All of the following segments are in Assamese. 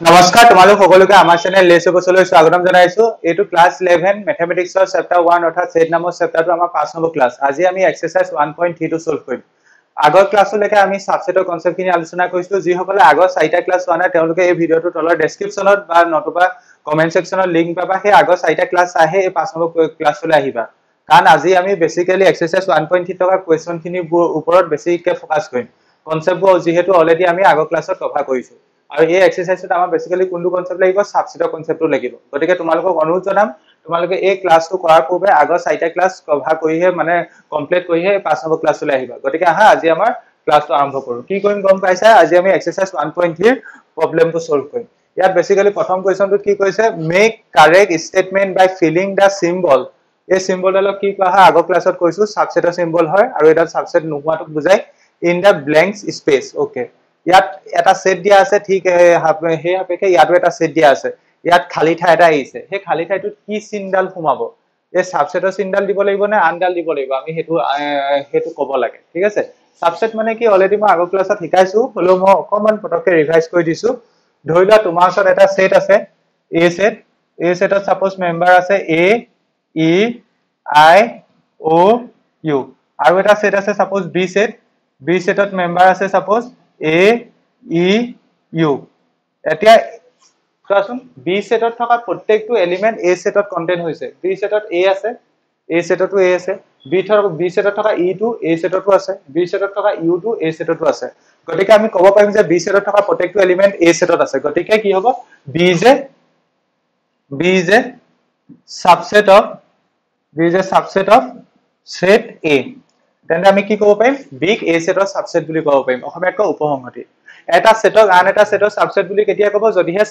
নমস্কাৰ তোমালোক সকলোকে আমাৰ চেনেল লেছ বছৰলৈ স্বাগতম জনাইছো। এইটো ক্লাছ ইলেভেন মেথমেটিক্সৰ চেপ্টাৰ ওৱান অৰ্থাৎ ছেট নামৰ চেপ্টাৰটো আমাৰ পাঁচ নম্বৰ ক্লাছ আজি আমি এক্সাৰচাইজ ওৱান পইণ্ট থ্ৰীটো চল্ভ কৰিম। আগৰ ক্লাছলৈকে আমি ছাবছেটৰ কনচেপ্টখিনি আলোচনা কৰিছিলো যিসকলে আগৰ চাৰিটা ক্লাছ হোৱা নাই তেওঁলোকে এই ভিডিঅ'টো তলৰ ডেছক্ৰিপশ্যনত বা নতুবা কমেণ্ট ছেকশ্যনত লিংক পাবা। সেই আগৰ চাৰিটা ক্লাছ চাইহে এই পাঁচ নম্বৰ ক্লাছলৈ আহিবা। কাৰণ আজি আমি basically exercise one point three থকা কুৱেশ্যনখিনিৰ ওপৰত বেছিকৈ ফ'কাছ কৰিম। কনচেপ্টবোৰ যিহেতু অলৰেডি আমি আগৰ ক্লাছত কভাৰ কৰিছোঁ। আৰু এই এক্সাৰচাইজত আমাৰ বেচিকেলি কোনটো কনচেপ্ট লাগিব? ছাবচিডৰ কনচেপ্টটো লাগিব। গতিকে তোমালোকক অনুৰোধ জনাম তোমালোকে এই ক্লাছটো কৰাৰ পূৰ্বে আগৰ চাৰিটা ক্লাছ কভাৰ কৰিহে মানে কমপ্লিট কৰিহে পাঁচ নম্বৰ ক্লাছলৈ আহিবা। গতিকে আহা আজি আমাৰ ক্লাছটো আৰম্ভ কৰোঁ। কি কৰিম গম পাইছা? আজি আমি এক্সাৰচাইজ ওৱান পইণ্ট থ্ৰীৰ প্ৰব্লেমটো চল্ভ কৰিম। ইয়াত বেচিকেলি প্ৰথম কুৱেশ্যনটোত কি কৈছে? Make correct statement by filling the symbol এই চিম্বলডালক কি কোৱা হয়? আগৰ ক্লাছত কৈছোঁ ছাবছেটৰ চিম্বল হয় আৰু এডাল ছাবছেট নোহোৱাটোক বুজাই in the blanks space okay ইয়াত এটা ছেট দিয়া আছে ঠিক সেই সাপেক্ষে ইয়াতো এটা ছেট দিয়া আছে। ইয়াত খালী ঠাই এটা আহিছে। সেই খালী ঠাইটোত কি চিনডাল সোমাব? এই ছাবছেটৰ চিনডাল দিব লাগিব নে আনডাল দিব লাগিব? আমি সেইটো সেইটো ক'ব লাগে ঠিক আছে? ছাবছেট মানে কি অলৰেডি মই আগৰ ক্লাছত শিকাইছো হ'লেও মই অকণমান পটককৈ ৰিভাইজ কৰি দিছো। ধৰি লোৱা তোমাৰ ওচৰত এটা ছেট আছে এ ছেট এ ছেটত ছাপ'জ মেম্বাৰ আছে এ ই আই অ' ইউ আৰু এটা ছেট আছে ছাপ'জ বি ছেট বি ছেটত মেম্বাৰ আছে suppose A E I U চোৱাচোন বি ছেটত থকা প্ৰত্যেকটো এলিমেণ্ট এ ছেটত কণ্টেইন হৈছে। বি ছেটত এ আছে এ ছেটতো এ আছে। বি বি ছেটত থকা ইটো এ ছেটতো আছে। বি ছেটত থকা ইউটো এ ছেটতো আছে। গতিকে আমি ক'ব পাৰিম যে বি ছেটত থকা প্ৰত্যেকটো এলিমেণ্ট এ ছেটত আছে। গতিকে কি হ'ব? বি যে বি যে ছাবছেট অফ বি যে ছাবছেট অফ ছেট এ তেন্তে আমি কি ক'ব পাৰিম? বিগ এ ছেটৰ ছাবছেট বুলি ক'ব পাৰিম। অসমীয়াত কয় উপসংহতি। এটা ছেটক আন এটা ছেটৰ ছাবছেট বুলি কেতিয়া ক'ব? যদিহে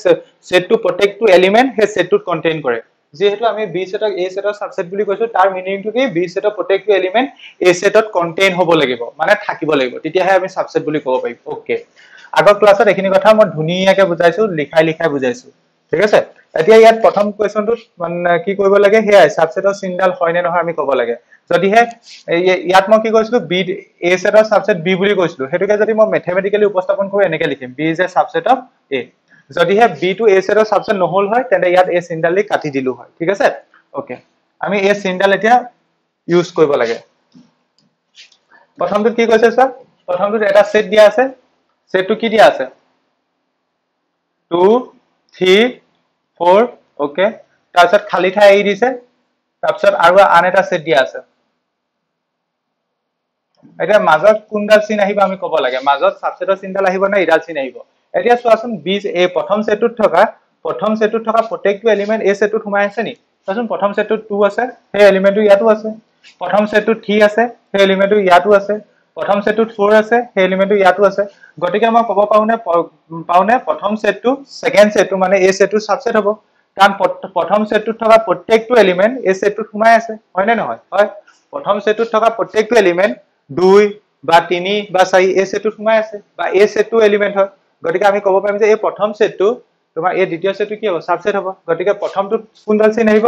ছেটটো প্ৰত্যেকটো এলিমেণ্ট সেই ছেটটোত কণ্টেইন কৰে। যিহেতু আমি বি ছেটক এ ছেটৰ ছাবছেট বুলি কৈছো তাৰ মিনিংটো কি? বি ছেটৰ প্ৰত্যেকটো এলিমেণ্ট এ ছেটত কণ্টেইন হ'ব লাগিব মানে থাকিব লাগিব। তেতিয়াহে আমি ছাবছেট বুলি ক'ব পাৰিম। অ'কে আগৰ ক্লাছত এইখিনি কথা মই ধুনীয়াকৈ বুজাইছো লিখাই লিখাই বুজাইছো। ঠিক আছে? এতিয়া ইয়াত প্ৰথম কুৱেশ্যনটোত মানে কি কৰিব লাগে? সেয়াই ছাবছেটৰ চিনডাল হয় নে নহয় আমি ক'ব লাগে। যদিহে ইয়াত মই কি কৈছিলো বি এ ছেটৰ ছাবছেট বি বুলি কৈছিলো সেইটোকে যদি মই মেথমেটিকেলি উপস্থাপন কৰো এনেকে লিখিম B is a subset of A যদিহে বি টো এ ছেটৰ ছাবছেট নহ'ল হয় তেন্তে ইয়াত এই চিনডাল কাটি দিলো হয় ঠিক আছে? অ'কে আমি এই চিনডাল এতিয়া ইউজ কৰিব লাগে। প্ৰথমটোত কি কৈছে চোৱা? প্ৰথমটোত এটা ছেট দিয়া আছে। ছেটটো কি দিয়া আছে? টু থ্ৰী ফ'ৰ অ'কে তাৰপিছত খালী ঠাই এৰি দিছে। তাৰপিছত আৰু আন এটা ছেট দিয়া আছে। এতিয়া মাজত কোনডাল চিন আহিব আমি ক'ব লাগে। মাজত ছাবছেটৰ চিনডাল আহিব নে ইডাল চিন আহিব? এতিয়া চোৱাচোন বি এই প্ৰথম ছেটটোত থকা প্ৰথম ছেটটোত থকা প্ৰত্যেকটো এলিমেণ্ট এই ছেটটোত সোমাই আছে নি? চোৱাচোন প্ৰথম ছেটটোত টু আছে সেই এলিমেণ্টটো ইয়াতো আছে। প্ৰথম ছেটটোত থ্ৰী আছে সেই এলিমেণ্টটো ইয়াতো আছে। প্ৰথম ছেটটোত ফ'ৰ আছে সেই এলিমেণ্টটো ইয়াতো আছে। গতিকে মই ক'ব পাৰোঁনে পাৰোঁনে প্ৰথম ছেটটো ছেকেণ্ড ছেটটো মানে এই ছেটটো ছাবছেট হ'ব। কাৰণ প্ৰথম ছেটটোত থকা প্ৰত্যেকটো এলিমেণ্ট এই ছেটটোত সোমাই আছে হয়নে নহয়? হয়। প্ৰথম ছেটটোত থকা প্ৰত্যেকটো এলিমেণ্ট দুই বা তিনি বা চাৰি এই ছেটটোত সোমাই আছে। বা এই ছেটটো এলিমেণ্ট হয়। গতিকে আমি ক'ব পাৰিম যে এই প্ৰথম ছেটটো তোমাৰ এই দ্বিতীয় ছেটটো কি হ'ব? ছাবছেট হ'ব। গতিকে প্ৰথমটোত কোনডাল চিন আহিব?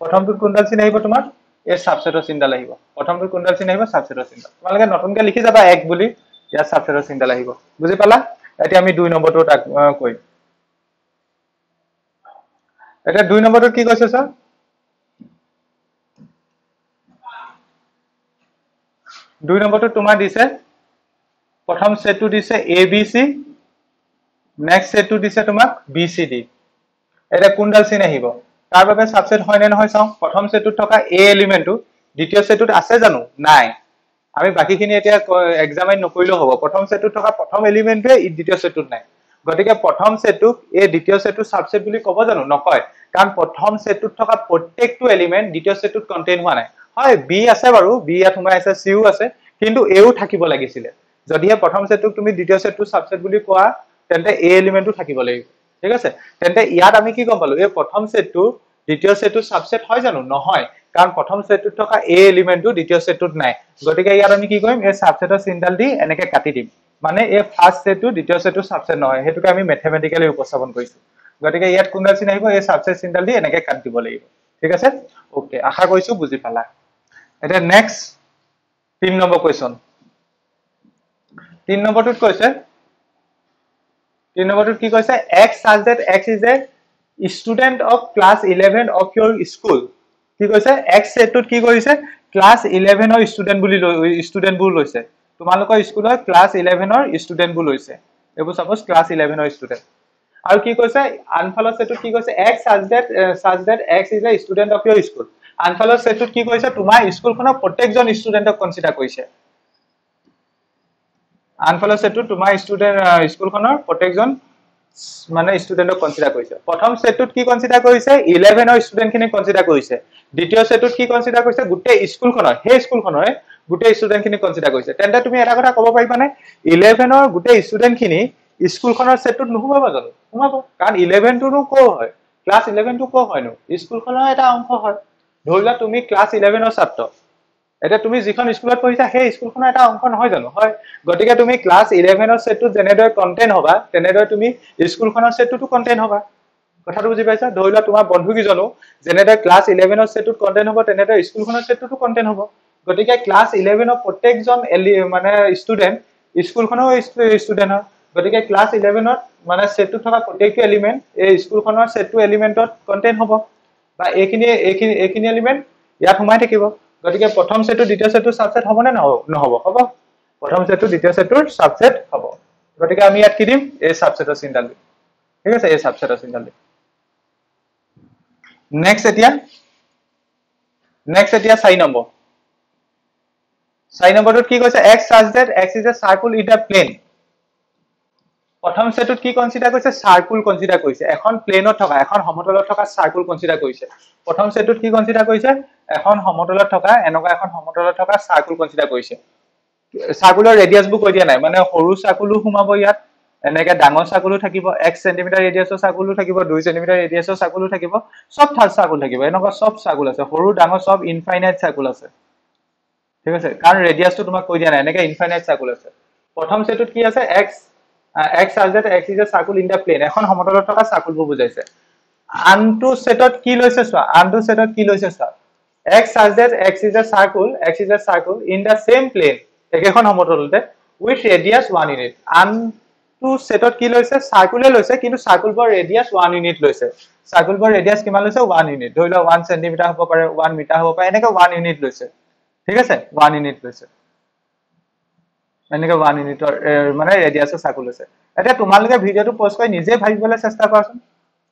প্ৰথমটোত কোনডাল চিন আহিব তোমাৰ? এই ছাবছেটৰ চিনডাল আহিব। প্ৰথমটোত কোনডাল চিন আহিব? ছাবছেটৰ চিনডাল। তোমালোকে নতুনকৈ লিখি যাবা এক বুলি। ইয়াত ছাবছেটৰ চিনডাল আহিব। বুজি পালা? এতিয়া আমি দুই নম্বৰটো তাক কৰিম। এতিয়া দুই নম্বৰটোত কি কৈছে ছাৰ দুই নম্বৰটো তোমাৰ দিছে প্ৰথম ছেটটো দিছে এ বি চি নেক্সট ছেটটো দিছে তোমাক বি চি ডি এতিয়া কোনডাল চিন আহিব? তাৰ বাবে ছাবছেট হয় নে নহয় চাওঁ। প্ৰথম ছেটটোত থকা এ এলিমেণ্টটো দ্বিতীয় ছেটটোত আছে জানো? নাই। আমি বাকীখিনি এতিয়া এক্সামাইন নকৰিলেও হ'ব। প্ৰথম ছেটটোত থকা প্ৰথম এলিমেণ্টটোৱে দ্বিতীয় ছেটটোত নাই। গতিকে প্ৰথম ছেটটোক এই দ্বিতীয় ছেটটো ছাবছেট বুলি ক'ব জানো? নকয়। কাৰণ প্ৰথম ছেটটোত থকা প্ৰত্যেকটো এলিমেণ্ট দ্বিতীয় ছেটটোত কণ্টেইন হোৱা নাই। হয় বি আছে বাৰু বি ইয়াত সোমাই আছে চিও আছে কিন্তু এও থাকিব লাগিছিলে। যদিহে প্ৰথম ছেটটোক তুমি দ্বিতীয় ছেটটো ছাবছেট বুলি কোৱা তেন্তে এ এলিমেণ্টটো থাকিব লাগিব। ঠিক আছে? তেন্তে ইয়াত আমি কি গম পালো? এই প্ৰথম ছেটটো দ্বিতীয় ছেটটো ছাবছেট হয় জানো? নহয়। কাৰণ প্ৰথম ছেটটোত থকা এ এলিমেণ্টটো দ্বিতীয় ছেটটোত নাই। গতিকে ইয়াত আমি কি কৰিম? এই ছাবছেটৰ চিনডাল দি এনেকে কাটি দিম। মানে এই ফাৰ্ষ্ট ছেটটো দ্বিতীয় ছেটটো ছাবছেট নহয়। সেইটোকে আমি মেথমেটিকেলি উপস্থাপন কৰিছো। গতিকে ইয়াত কোনডাল চিন আহিব? এই ছাবছেট চিনডাল দি এনেকে কাটি দিব লাগিব। ঠিক আছে? অ'কে আশা কৰিছো বুজি পালা। এতিয়া নেক্সট তিন নম্বৰ কুৱেশ্যন তিন নম্বৰটোত কৈছে তিনি নম্বৰটোত কি কৈছে x charge that x is a student of class eleven of your school কি কৈছে এক্স ছেটটোত কি কৰিছে ক্লাছ ইলেভেনৰ ষ্টুডেণ্ট বুলি ষ্টুডেণ্টবোৰ লৈছে। তোমালোকৰ স্কুলৰ ক্লাছ ইলেভেনৰ ষ্টুডেণ্টবোৰ লৈছে। এইবোৰ চাপ'জ ক্লাছ ইলেভেনৰ ষ্টুডেণ্ট আৰু কি কৈছে আনফালৰ ছেটটোত কি কৈছে X charge date charge date X is a student of your school আনফালৰ ছেটটোত কি কৰিছে? তোমাৰ স্কুলখনৰ প্ৰত্যেকজন ষ্টুডেণ্টক কনচিডাৰ কৰিছে। আনফালৰ ছেটটোত তোমাৰ ষ্টুডেণ্ট স্কুলখনৰ প্ৰত্যেকজন মানে ষ্টুডেণ্টক কনচিডাৰ কৰিছে। প্ৰথম ছেটটোত কি কনচিডাৰ কৰিছে? ইলেভেনৰ ষ্টুডেণ্টখিনিক কনচিডাৰ কৰিছে। দ্বিতীয় ছেটটোত কি কনচিডাৰ কৰিছে? গোটেই স্কুলখনৰ সেই স্কুলখনৰে গোটেই ষ্টুডেণ্টখিনিক কনচিডাৰ কৰিছে। তেন্তে তুমি এটা কথা ক'ব পাৰিবানে? ইলেভেনৰ গোটেই ষ্টুডেণ্টখিনি স্কুলখনৰ ছেটটোত নোসোমাব জানো? সোমাব। কাৰণ ইলেভেনটোনো ক হয়? ক্লাছ ইলেভেনটো ক হয়নো? স্কুলখনৰ এটা অংশ হয়। ধৰি লোৱা তুমি ক্লাছ ইলেভেনৰ ছাত্ৰ। এতিয়া তুমি যিখন স্কুলত পঢ়িছা সেই স্কুলখনৰ এটা অংশ নহয় জানো? হয়। গতিকে তুমি ক্লাছ ইলেভেনৰ ছেটটোত যেনেদৰে কণ্টেণ্ট হ'বা তেনেদৰে তুমি স্কুলখনৰ ছেটটোতো কণ্টেণ্ট হ'বা। কথাটো বুজি পাইছা? ধৰি লোৱা তোমাৰ বন্ধুকেইজনো যেনেদৰে ক্লাছ ইলেভেনৰ ছেটটোত কণ্টেণ্ট হ'ব তেনেদৰে স্কুলখনৰ ছেটটোতো কণ্টেণ্ট হ'ব। গতিকে ক্লাছ ইলেভেনৰ প্ৰত্যেকজন এলি মানে ষ্টুডেণ্ট স্কুলখনৰ ষ্টুডেণ্ট হয়। গতিকে ক্লাছ ইলেভেনত মানে ছেটটোত থকা প্ৰত্যেকটো এলিমেণ্ট এই স্কুলখনৰ ছেটটো এলিমেণ্টত কণ্টেণ্ট হ'ব। বা এইখিনি এইখিনি এইখিনি এলিমেণ্ট ইয়াত সোমাই থাকিব। গতিকে প্ৰথম ছেটটো দ্বিতীয় ছেটটো ছাবছেট হ'বনে নহ'ব হ'ব। প্ৰথম ছেটটো দ্বিতীয় ছেটটোৰ ছাবছেট হ'ব। গতিকে আমি ইয়াত কি দিম? এই ছাবছেটৰ চিন্তাল দিম। ঠিক আছে? এই ছাবছেটৰ চিন্তাল দিম। নেক্সট এতিয়া নেক্সট এতিয়া চাৰি নম্বৰ। চাৰি নম্বৰটোত কি কৈছে? X that x is a circle in the plane প্ৰথম ছেটটোত কি কনচিডাৰ কৰিছে? চাৰ্কুল কনচিডাৰ কৰিছে। এখন প্লেনত থকা এখন সমতলত থকা চাৰ্কুল কনচিডাৰ কৰিছে। প্ৰথম ছেটটোত কি কনচিডাৰ কৰিছে? এখন সমতলত থকা এনেকুৱা এখন সমতলত থকা চাৰ্কুল কনচিডাৰ কৰিছে। চাৰ্কুলৰ ৰেডিয়াছবোৰ কৈ দিয়া নাই। মানে সৰু চাৰ্কুলো সোমাব ইয়াত। এনেকে ডাঙৰ চাৰ্কুলো থাকিব এক চেণ্টিমিটাৰ ৰেডিয়াছৰ চাৰ্কুলো থাকিব দুই চেণ্টিমিটাৰ ৰেডিয়াছৰ চাৰ্কুলো থাকিব। চব থাৰ্ড চাৰ্কুল থাকিব। এনেকুৱা চব চাৰ্কুল আছে। সৰু ডাঙৰ চব ইনফাইনাইট চাৰ্কুল আছে। ঠিক আছে? কাৰণ ৰেডিয়াছটো তোমাক কৈ দিয়া নাই। এনেকে ইনফাইনাইট চাৰ্কুল আছে। প্ৰথম ছেটটোত কি আছে? X x such that x is a circle in the plane এখন সমতলত থকা চাৰ্কুলবোৰ বুজাইছে। আনটো ছেটত কি লৈছে চোৱা? আনটো ছেটত কি লৈছে চোৱা? X such that x is a circle x is a circle in the same plane একেখন সমতলতে উইথ ৰেডিয়াছ ওৱান ইউনিট আনটো ছেটত কি লৈছে? চাৰ্কুলে লৈছে কিন্তু চাৰ্কুলবোৰ ৰেডিয়াছ ওৱান ইউনিট লৈছে। চাৰ্কুলবোৰ ৰেডিয়াছ কিমান লৈছে? ওৱান ইউনিট ধৰি লওক ওৱান চেণ্টিমিটাৰ হ'ব পাৰে ওৱান মিটাৰ হ'ব পাৰে এনেকে ওৱান ইউনিট লৈছে। ঠিক আছে? ওৱান ইউনিট লৈছে। এনেকে ওৱান ইউনিটৰ মানে ৰেডিয়াছৰ চাৰ্কুল আছে। এতিয়া তোমালোকে ভিডিঅ'টো পষ্ট কৰি নিজে ভাবিবলৈ চেষ্টা কৰাচোন।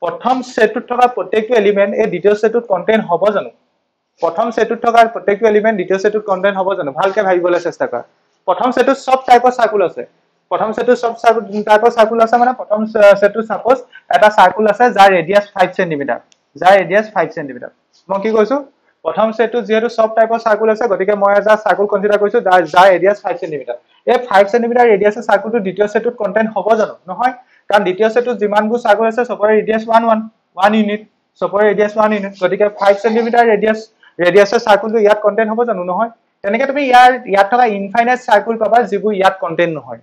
প্ৰথম ছেটটোত থকা প্ৰত্যেকটো এলিমেণ্ট এই দ্বিতীয় ছেটটোত কণ্টেণ্ট হ'ব জানো? প্ৰথম ছেটটোত থকা প্ৰত্যেকটো এলিমেণ্ট দ্বিতীয় ছেটটোত কণ্টেণ্ট হ'ব জানো? ভালকে ভাবিবলৈ চেষ্টা কৰা। প্ৰথম ছেটটোত চব টাইপৰ চাৰ্কুল আছে। প্ৰথম ছেটটোত চব টাইপৰ চাৰ্কুল আছে মানে প্ৰথম ছেটটোত চাপ'জ এটা চাৰ্কুল আছে যাৰ ৰেডিয়াছ ফাইভ চেণ্টিমিটাৰ যাৰ ৰেডিয়াছ ফাইভ চেণ্টিমিটাৰ মই কি কৈছো? প্ৰথম ছেটটোত যিহেতু চব টাইপৰ চাৰ্কুল আছে গতিকে মই এটা চাৰ্কুল কনচিডাৰ কৰিছো যাৰ যাৰ ৰেডিয়াছ ফাইভ চেণ্টিমিটাৰ এই ফাইভ চেণ্টিমিটাৰ ৰেডিয়াছৰ চাৰ্কুলটো দ্বিতীয় ছেটটোত কণ্টেণ্ট হ'ব জানো? নহয়। কাৰণ দ্বিতীয় ছেটটোত যিমানবোৰ চাৰ্কুল আছে চবৰে radius one one one unit চবৰে ৰেডিয়াছ ওৱান ইউনিট গতিকে ফাইভ চেণ্টিমিটাৰ ৰেডিয়াছ ৰেডিয়াছৰ চাৰ্কুলটো ইয়াত কণ্টেণ্ট হ'ব জানো? নহয়। তেনেকে তুমি ইয়াৰ ইয়াত থকা ইনফাইনাইট চাৰ্কুল পাবা যিবোৰ ইয়াত কণ্টেণ্ট নহয়।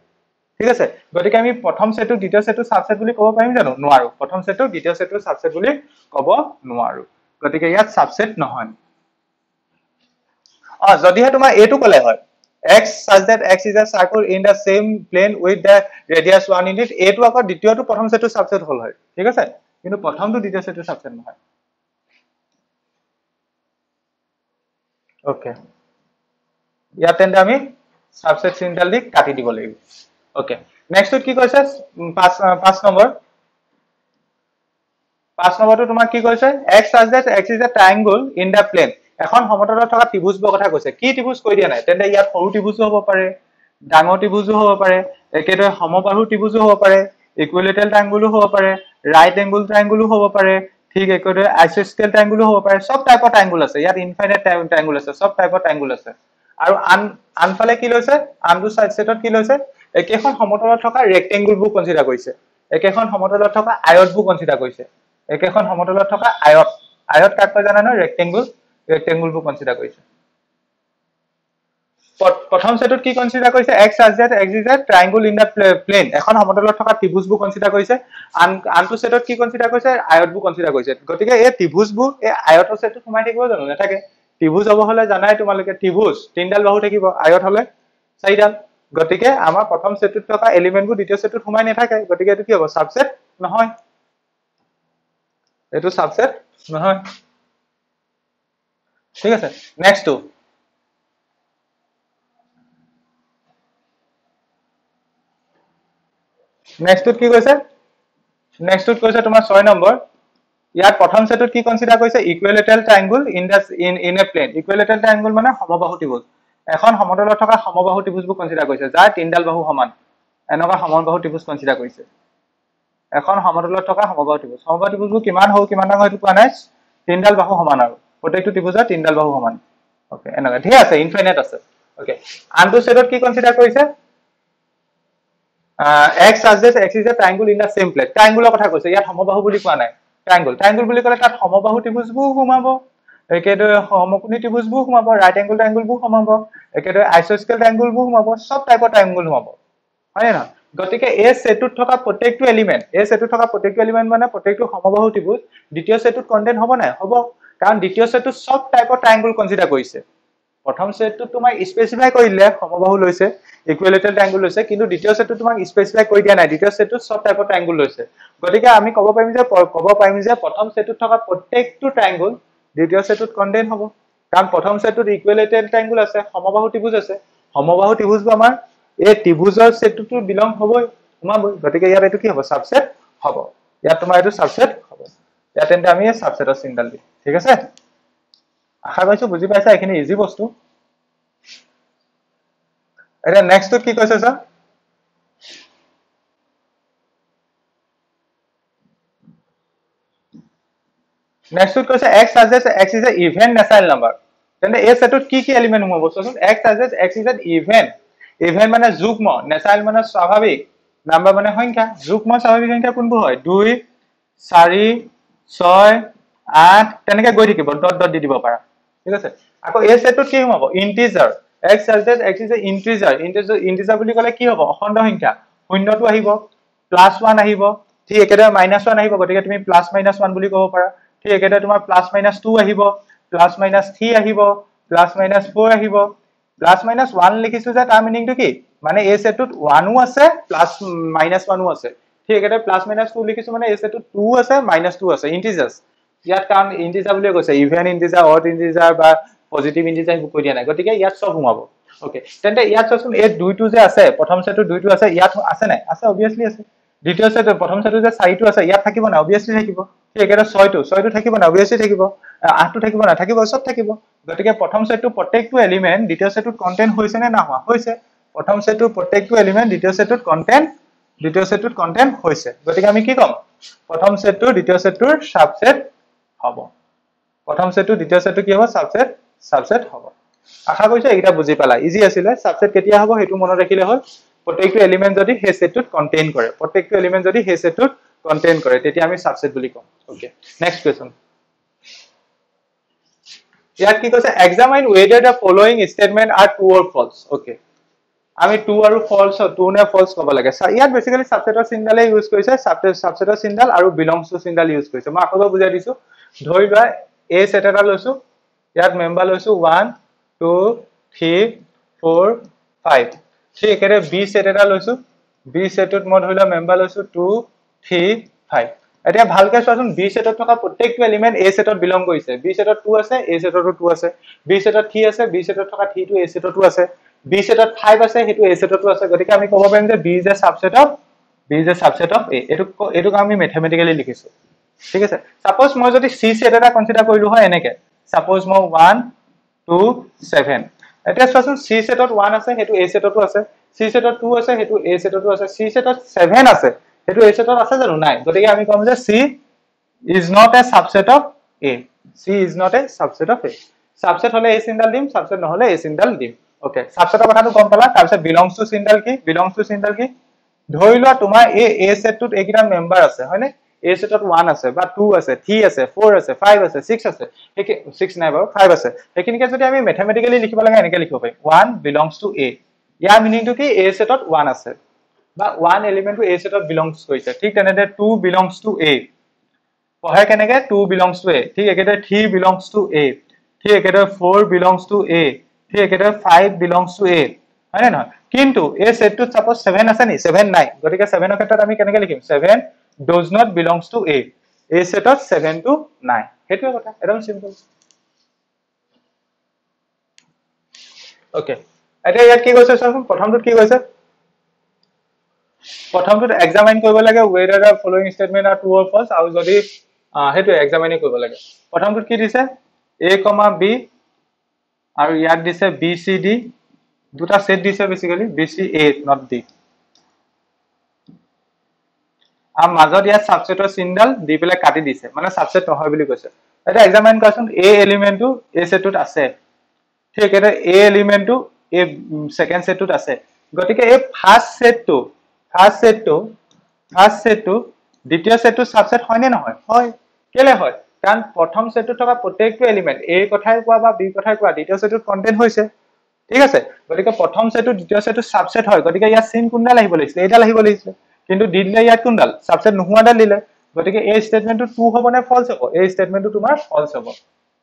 ঠিক আছে? গতিকে আমি প্ৰথম ছেটটোক দ্বিতীয় ছেটটো ছাবছেট বুলি ক'ব পাৰিম জানো? নোৱাৰো। প্ৰথম ছেটটোক দ্বিতীয় ছেটটো ছাবছেট বুলি ক'ব নোৱাৰো। গতিকে ইয়াত ছাবছেট নহয়। অ যদিহে তোমাৰ এইটো ক'লে হয়। X such that x is a circle in the same plane with the radius 1 unit এইটো আকৌ দ্বিতীয়টো প্ৰথম সেটটো সাবসেট হল হয়। ঠিক আছে? কিন্তু প্ৰথমটো দ্বিতীয় সেটটো সাবসেট নহয়। ওকে ইয়াত তেন্তে আমি সাবসেট চিনডাল দি কাটি দিব লাগিব। ওকে নেক্সটত কি কৈছে? পাঁচ পাঁচ নম্বৰ। পাঁচ নম্বৰটো তোমাক কি কৈছে? X such that x is a triangle in the plane এখন সমতলত থকা ত্ৰিভুজৰ কথা কৈছে। কি ত্ৰিভুজ কৈ দিয়া নাই? তেন্তে ইয়াত সৰু ত্ৰিভুজো হ'ব পাৰে ডাঙৰ ত্ৰিভুজো হ'ব পাৰে একেদৰে সমবাহু ত্ৰিভুজো হ'ব পাৰে ইকুৱেলেটেল ট্ৰাইংগুলো হ'ব পাৰে ৰাইট এংগুল ট্ৰাইংগুলো হ'ব পাৰে ঠিক একেদৰে আইচস্কেল ট্ৰাইংগুলো হ'ব পাৰে চব টাইপৰ ট্ৰাইংগুল আছে। ইয়াত ইনফাইনাইট ট্ৰাইংগুল আছে চব টাইপৰ ট্ৰাইংগুল আছে। আৰু আন আনফালে কি লৈছে? আনটো চাইড ছেটত কি লৈছে? একেখন সমতলত থকা ৰেক্টেংগুলবোৰ কনচিডাৰ কৰিছে। একেখন সমতলত থকা আয়তবোৰ কনচিডাৰ কৰিছে। একেখন সমতলত থকা আয়ত। আয়ত কাক কয় জানা নহয় ৰেক্টেংগুল ৰেক্টেংগুলবোৰ কনচিডাৰ কৰিছে। প্ৰথম সেটত কি কনচিডাৰ কৰিছে? X as zed x is triangle in the plane এখন সমতলত থকা ত্ৰিভুজবোৰ কনচিডাৰ কৰিছে। আন আনটো সেটত কি কনচিডাৰ কৰিছে? আয়তবোৰ কনচিডাৰ কৰিছে। গতিকে এই ত্ৰিভুজবোৰ এই আয়তৰ সেটত সোমাই থাকিব জানো? নাথাকে। ত্ৰিভুজ হ'ব হলে জানাই তোমালোকে। ত্ৰিভুজ তিনিডাল বাহু থাকিব। আয়ত হলে চাৰিডাল। গতিকে আমাৰ প্ৰথম ছেটটোত থকা এলিমেণ্টবোৰ দ্বিতীয় ছেটটোত সোমাই নাথাকে। গতিকে এইটো কি হ'ব? ছাবছেট নহয়। এইটো ছাবছেট নহয়। ঠিক আছে নেক্সটটো নেক্সটটোত কি কৈছে? নেক্সটটোত কৈছে তোমাৰ ছয় নম্বৰ। ইয়াত প্ৰথম ছেটটোত কি কনচিডাৰ কৰিছে? Equilateral triangle in the in in a plane equilateral triangle মানে সমবাহু ত্ৰিভুজ। এখন সমতলত থকা সমবাহু ত্ৰিভুজবোৰ কনচিডাৰ কৰিছে। যাৰ তিনিডাল বাহু সমান। এনেকুৱা সমবাহু ত্ৰিভুজ কনচিডাৰ কৰিছে। এখন সমতলত থকা সমবাহু ত্ৰিভুজ। সমবাহু ত্ৰিভুজবোৰ কিমান সৰু কিমান ডাঙৰ সেইটো কোৱা নাই। তিনিডাল বাহু সমান আৰু। প্ৰত্যেকটো ত্ৰিভুজৰ তিনিডাল বাহু সমান। অ'কে এনেকুৱা। ধেৰ আছে ইনফাইনাইট আছে। অ'কে আনটো ছেটত কি কনচিডাৰ কৰিছে? X charges x is a triangle in the same plate ট্ৰাইংগুলৰ কথা কৈছে ইয়াত সমবাহু বুলি কোৱা নাই। ট্ৰাইংগুল ট্ৰাইংগুল বুলি ক'লে তাত সমবাহু ত্ৰিভুজবোৰ সোমাব। একেদৰে সমকোণী ত্ৰিভুজবোৰ সোমাব ৰাইট এংগুল ট্ৰাইংগুলবোৰ সোমাব। একেদৰে আইচস্কেল ট্ৰাইংগুলবোৰ সোমাব চব টাইপৰ ট্ৰাইংগুল সোমাব। হয় নে নহয়? গতিকে এই ছেটটোত থকা প্ৰত্যেকটো এলিমেণ্ট এই থকা প্ৰত্যেকটো এলিমেণ্ট মানে প্ৰত্যেকটো সমবাহু ত্ৰিভুজ দ্বিতীয় ছেটটোত কণ্টেণ্ট হ'ব নাই? হ'ব। কাৰণ দ্বিতীয় ছেটটোত চব টাইপৰ ট্ৰাইংগুল কনচিডাৰ কৰিছে। প্ৰথম ছেটটোত তোমাক স্পেচিফাই কৰি দিলে সমবাহু লৈছে ইকুৱেলেটেল ট্ৰাইংগুল লৈছে কিন্তু দ্বিতীয় ছেটটোত তোমাক স্পেচিফাই কৰি দিয়া নাই। দ্বিতীয় ছেটটোত চব টাইপৰ ট্ৰাইংগুল লৈছে। গতিকে আমি ক'ব পাৰিম যে ক'ব পাৰিম যে প্ৰথম ছেটটোত থকা প্ৰত্যেকটো ট্ৰাইংগুল দ্বিতীয় ছেটটোত কণ্টেইন হ'ব। কাৰণ প্ৰথম ছেটটোত ইকুৱেলেটেল ট্ৰাইংগুল আছে সমবাহু ত্ৰিভুজ আছে। সমবাহু ত্ৰিভুজবোৰ আমাৰ এই ত্ৰিভুজৰ ছেটটোতো বিলং হ'বই সোমাবই গতিকে ইয়াত এইটো কি হ'ব? ছাবছেট হ'ব। ইয়াত তোমাৰ এইটো ছাবছেট হ'ব। ইয়াত তেন্তে আমি ছাবছেটৰ চিন্তাল দিম। ঠিক আছে? আশা কৰিছো বুজি পাইছা এইখিনি ইজি বস্তু। এতিয়া নেক্সটটো কি কৈছে ছাৰ নেক্সটটোত কৈছে x charges x is a even natural number তেন্তে এই ছেটটোত কি কি এলিমেণ্ট সোমাব চোৱাচোন? X charges x is an even even মানে যুগ্ম নেচাৰেল মানে স্বাভাৱিক। নাম্বাৰ মানে সংখ্যা। যুগ্ম স্বাভাৱিক সংখ্যা কোনবোৰ হয়? দুই চাৰি ছয় আঠ তেনেকে গৈ থাকিব ডট ডট দি দিব পাৰা। ঠিক আছে? আকৌ এই ছেটটোত কি সোমাব? Integer x charges x is integer integer integer বুলি ক'লে কি হ'ব? অখণ্ড সংখ্যা। শূন্যটো আহিব প্লাছ ওৱান আহিব ঠিক একেদৰে মাইনাছ ওৱান আহিব। গতিকে তুমি প্লাছ মাইনাছ ওৱান বুলি ক'ব পাৰা। ঠিক একেদৰে তোমাৰ প্লাছ মাইনাছ টু আহিব প্লাছ মাইনাছ থ্ৰী আহিব প্লাছ মাইনাছ ফ'ৰ আহিব। প্লাছ মাইনাছ ওৱান লিখিছো যে তাৰ মিনিংটো কি? মানে এই ছেটটোত ওৱানো আছে প্লাছ মাইনাছ ওৱানো আছে। ঠিক একেদৰে প্লাছ মাইনাছ টু লিখিছো মানে এই ছেটটোত টু আছে মাইনাছ টু আছে। ইণ্টিজাৰ্ছ ইয়াত কাৰণ ইণ্টিজাৰ বুলিয়ে কৈছে ইভেন ইণ্টিজাৰ অড ইণ্টিজাৰ বা পজিটিভ সেইবোৰ কৈ দিয়া নাই। গতিকে ইয়াত চব সোমাব। অ'কে তেন্তে ইয়াত চোৱাচোন এই দুইটো যে আছে প্ৰথম ছেটটোত দুইটো আছে ইয়াত আছে নাই? আছে অভিয়াছলি আছে। দ্বিতীয় ছেট প্ৰথম ছেটটো যে চাৰিটো আছে ইয়াত থাকিব নাই? অভিয়াছলি থাকিব। একেদৰে ছয়টো ছয়টো থাকিব নাই? অভিয়াছলি থাকিব। আঠটো থাকিব নাই? থাকিব চব থাকিব। গতিকে প্ৰথম ছেটটো প্ৰত্যেকটো এলিমেণ্ট দ্বিতীয় ছেটটোত কণ্টেণ্ট হৈছে নে নাহোৱা? হৈছে। প্ৰথম ছেটটোৰ প্ৰত্যেকটো এলিমেণ্ট দ্বিতীয় ছেটটোত কণ্টেণ্ট দ্বিতীয় ছেটটোত কণ্টেণ্ট হৈছে। গতিকে আমি কি ক'ম? প্ৰথম ছেটটো দ্বিতীয় ছেটটোৰ ছাবছেট হ'ব। প্ৰথম ছেটটো দ্বিতীয় ছেটটো কি হ'ব? ছাবছেট ছাবছেট হ'ব। আশা কৰিছো এইকেইটা বুজি পালা। ইজি আছিলে। ছাবছেট কেতিয়া হ'ব সেইটো মনত ৰাখিলে হ'ল। প্ৰত্যেকটো এলিমেণ্ট যদি সেই ছেটটোত কণ্টেইন কৰে প্ৰত্যেকটো এলিমেণ্ট যদি সেই ছেটটোত কণ্টেইন কৰে তেতিয়া আমি ছাবছেট বুলি কম। অ'কে নেক্সট কুৱেশ্যন ইয়াত কি কৈছে? Examine whether the following statement are true or false okay আমি ট্ৰু আৰু ফলছ ট্ৰু নে ফলছ ক'ব লাগে। ইয়াত বেচিকেলি ছাবছেটৰ চিনডালে ইউজ কৰিছে। ছাবছেটৰ চিনডাল আৰু বিলংছ টু চিনডাল ইউজ কৰিছে। মই আকৌ বুজাই দিছো। ধৰি লোৱা এ ছেট এটা লৈছো ইয়াত মেম্বাৰ লৈছো one two three four five ঠিক একেদৰে বি ছেট এটা লৈছো বি ছেটটোত মই ধৰি লোৱা মেম্বাৰ লৈছো টু থ্ৰী ফাইভ এতিয়া ভালকে চোৱাচোন বি ছেটত থকা প্ৰত্যেকটো এলিমেণ্ট এ ছেটত বিলং কৰিছে। বি ছেটত টু আছে এ ছেটতো টু আছে। বি ছেটত থ্ৰী আছে বি ছেটত থকা থ্ৰীটো এ ছেটতো আছে। বি ছেটত ফাইভ আছে সেইটো এ ছেটতো আছে। গতিকে আমি ক'ব পাৰিম যে B A subset of B A subset of A এইটোক এইটোক আমি মেথমেটিকেলি লিখিছো। ঠিক আছে। চাপ'জ মই যদি চি ছেট এটা কনচিডাৰ কৰিলো হয় এনেকে। চাপ'জ মই ওৱান টু ছেভেন এতিয়া চোৱাচোন চি ছেটত ওৱান আছে সেইটো এ ছেটতো আছে। চি ছেটত টু আছে সেইটো এ ছেটতো আছে। চি ছেটত ছেভেন আছে সেইটো এ ছেটত আছে জানো? নাই। গতিকে আমি ক'ম যে C is not a subset of A C is not a subset of A subset হ'লে এই চিনডাল দিম ছাবছেট নহ'লে এই চিনডাল দিম। অ'কে ছাবছেটৰ কথাটো গম পালা? তাৰপিছত বিলংছ টু চিনডাল কি? বিলংছ টু চিনডাল কি? ধৰি লোৱা তোমাৰ এই এ ছেটটোত এইকেইটা মেম্বাৰ আছে হয়নে? এ ছেটত ওৱান আছে বা টু আছে থ্ৰী আছে ফ'ৰ আছে ফাইভ আছে ছিক্স আছে ছিক্স নাই বাৰু ফাইভ আছে। সেইখিনিকে যদি আমি মেথমেটিকেলি লিখিব লাগে এনেকে লিখিব পাৰিম। ওৱান বিলংছ টু এ ইয়াৰ মিনিংটো কি? এ ছেটত ওৱান আছে। বা ওৱান এলিমেণ্টটো এ ছেটত বিলংছ কৰিছে। ঠিক তেনেদৰে টু বিলংছ টু এ পঢ়ে কেনেকে? টু বিলংছ টু এ ঠিক একেদৰে থ্ৰী বিলংছ টু এ ঠিক একেদৰে ফ'ৰ বিলংছ টু এ ঠিক একেদৰে ফাইভ বিলংছ টু এ হয়নে নহয়? কিন্তু এই ছেটটোত ছাপ'জ ছেভেন আছে নি? ছেভেন নাই। গতিকে ছেভেনৰ ক্ষেত্ৰত আমি কেনেকে লিখিম? Seven does not belongs to A এই ছেটত ছেভেনটো নাই সেইটোৱে কথা একদম চিম্পল অ'কে এতিয়া ইয়াত কি কৈছে চোৱাচোন? প্ৰথমটোত কি কৈছে? প্ৰথমটোত এক্সামাইন কৰিব লাগে whether the following statement are true or false আৰু যদি সেইটোৱে এক্সামাইনে কৰিব লাগে। প্ৰথমটোত কি দিছে? এ কমা বি আৰু ইয়াত দিছে বি চি ডি দুটা ছেট দিছে basically B C A not D আৰু মাজত ইয়াত ছাবছেটৰ চিনডাল দি পেলাই কাটি দিছে। মানে ছাবছেট নহয় বুলি কৈছে। এতিয়া এক্সামাইন কৰাচোন এ এলিমেণ্টটো এই ছেটটোত আছে। ঠিক এতিয়া এ এলিমেণ্টটো এই ছেকেণ্ড ছেটটোত আছে। গতিকে এই ফাৰ্ষ্ট ছেটটো ফাৰ্ষ্ট ছেটটো ফাৰ্ষ্ট ছেটটো দ্বিতীয় ছেটটো ছাবছেট হয়নে নহয়? হয়। কেলে হয়? কাৰণ প্ৰথম ছেটটোত থকা প্ৰত্যেকটো এলিমেণ্ট এ কথাই কোৱা বা বি কথাই কোৱা দ্বিতীয় ছেটটোত কণ্টেণ্ট হৈছে। ঠিক আছে? গতিকে প্ৰথম ছেটটো দ্বিতীয় ছেটটো ছাবছেট হয়। গতিকে ইয়াত চিন কোনডাল আহিব লাগিছিলে? এইডাল আহিব লাগিছিলে। কিন্তু দি দিলে ইয়াত কোনডাল? ছাবছেট নোহোৱাডাল দিলে। গতিকে এই ষ্টেটমেণ্টটো ট্ৰু হ'ব নে ফলছ হ'ব? এই ষ্টেটমেণ্টটো তোমাৰ ফলছ হ'ব।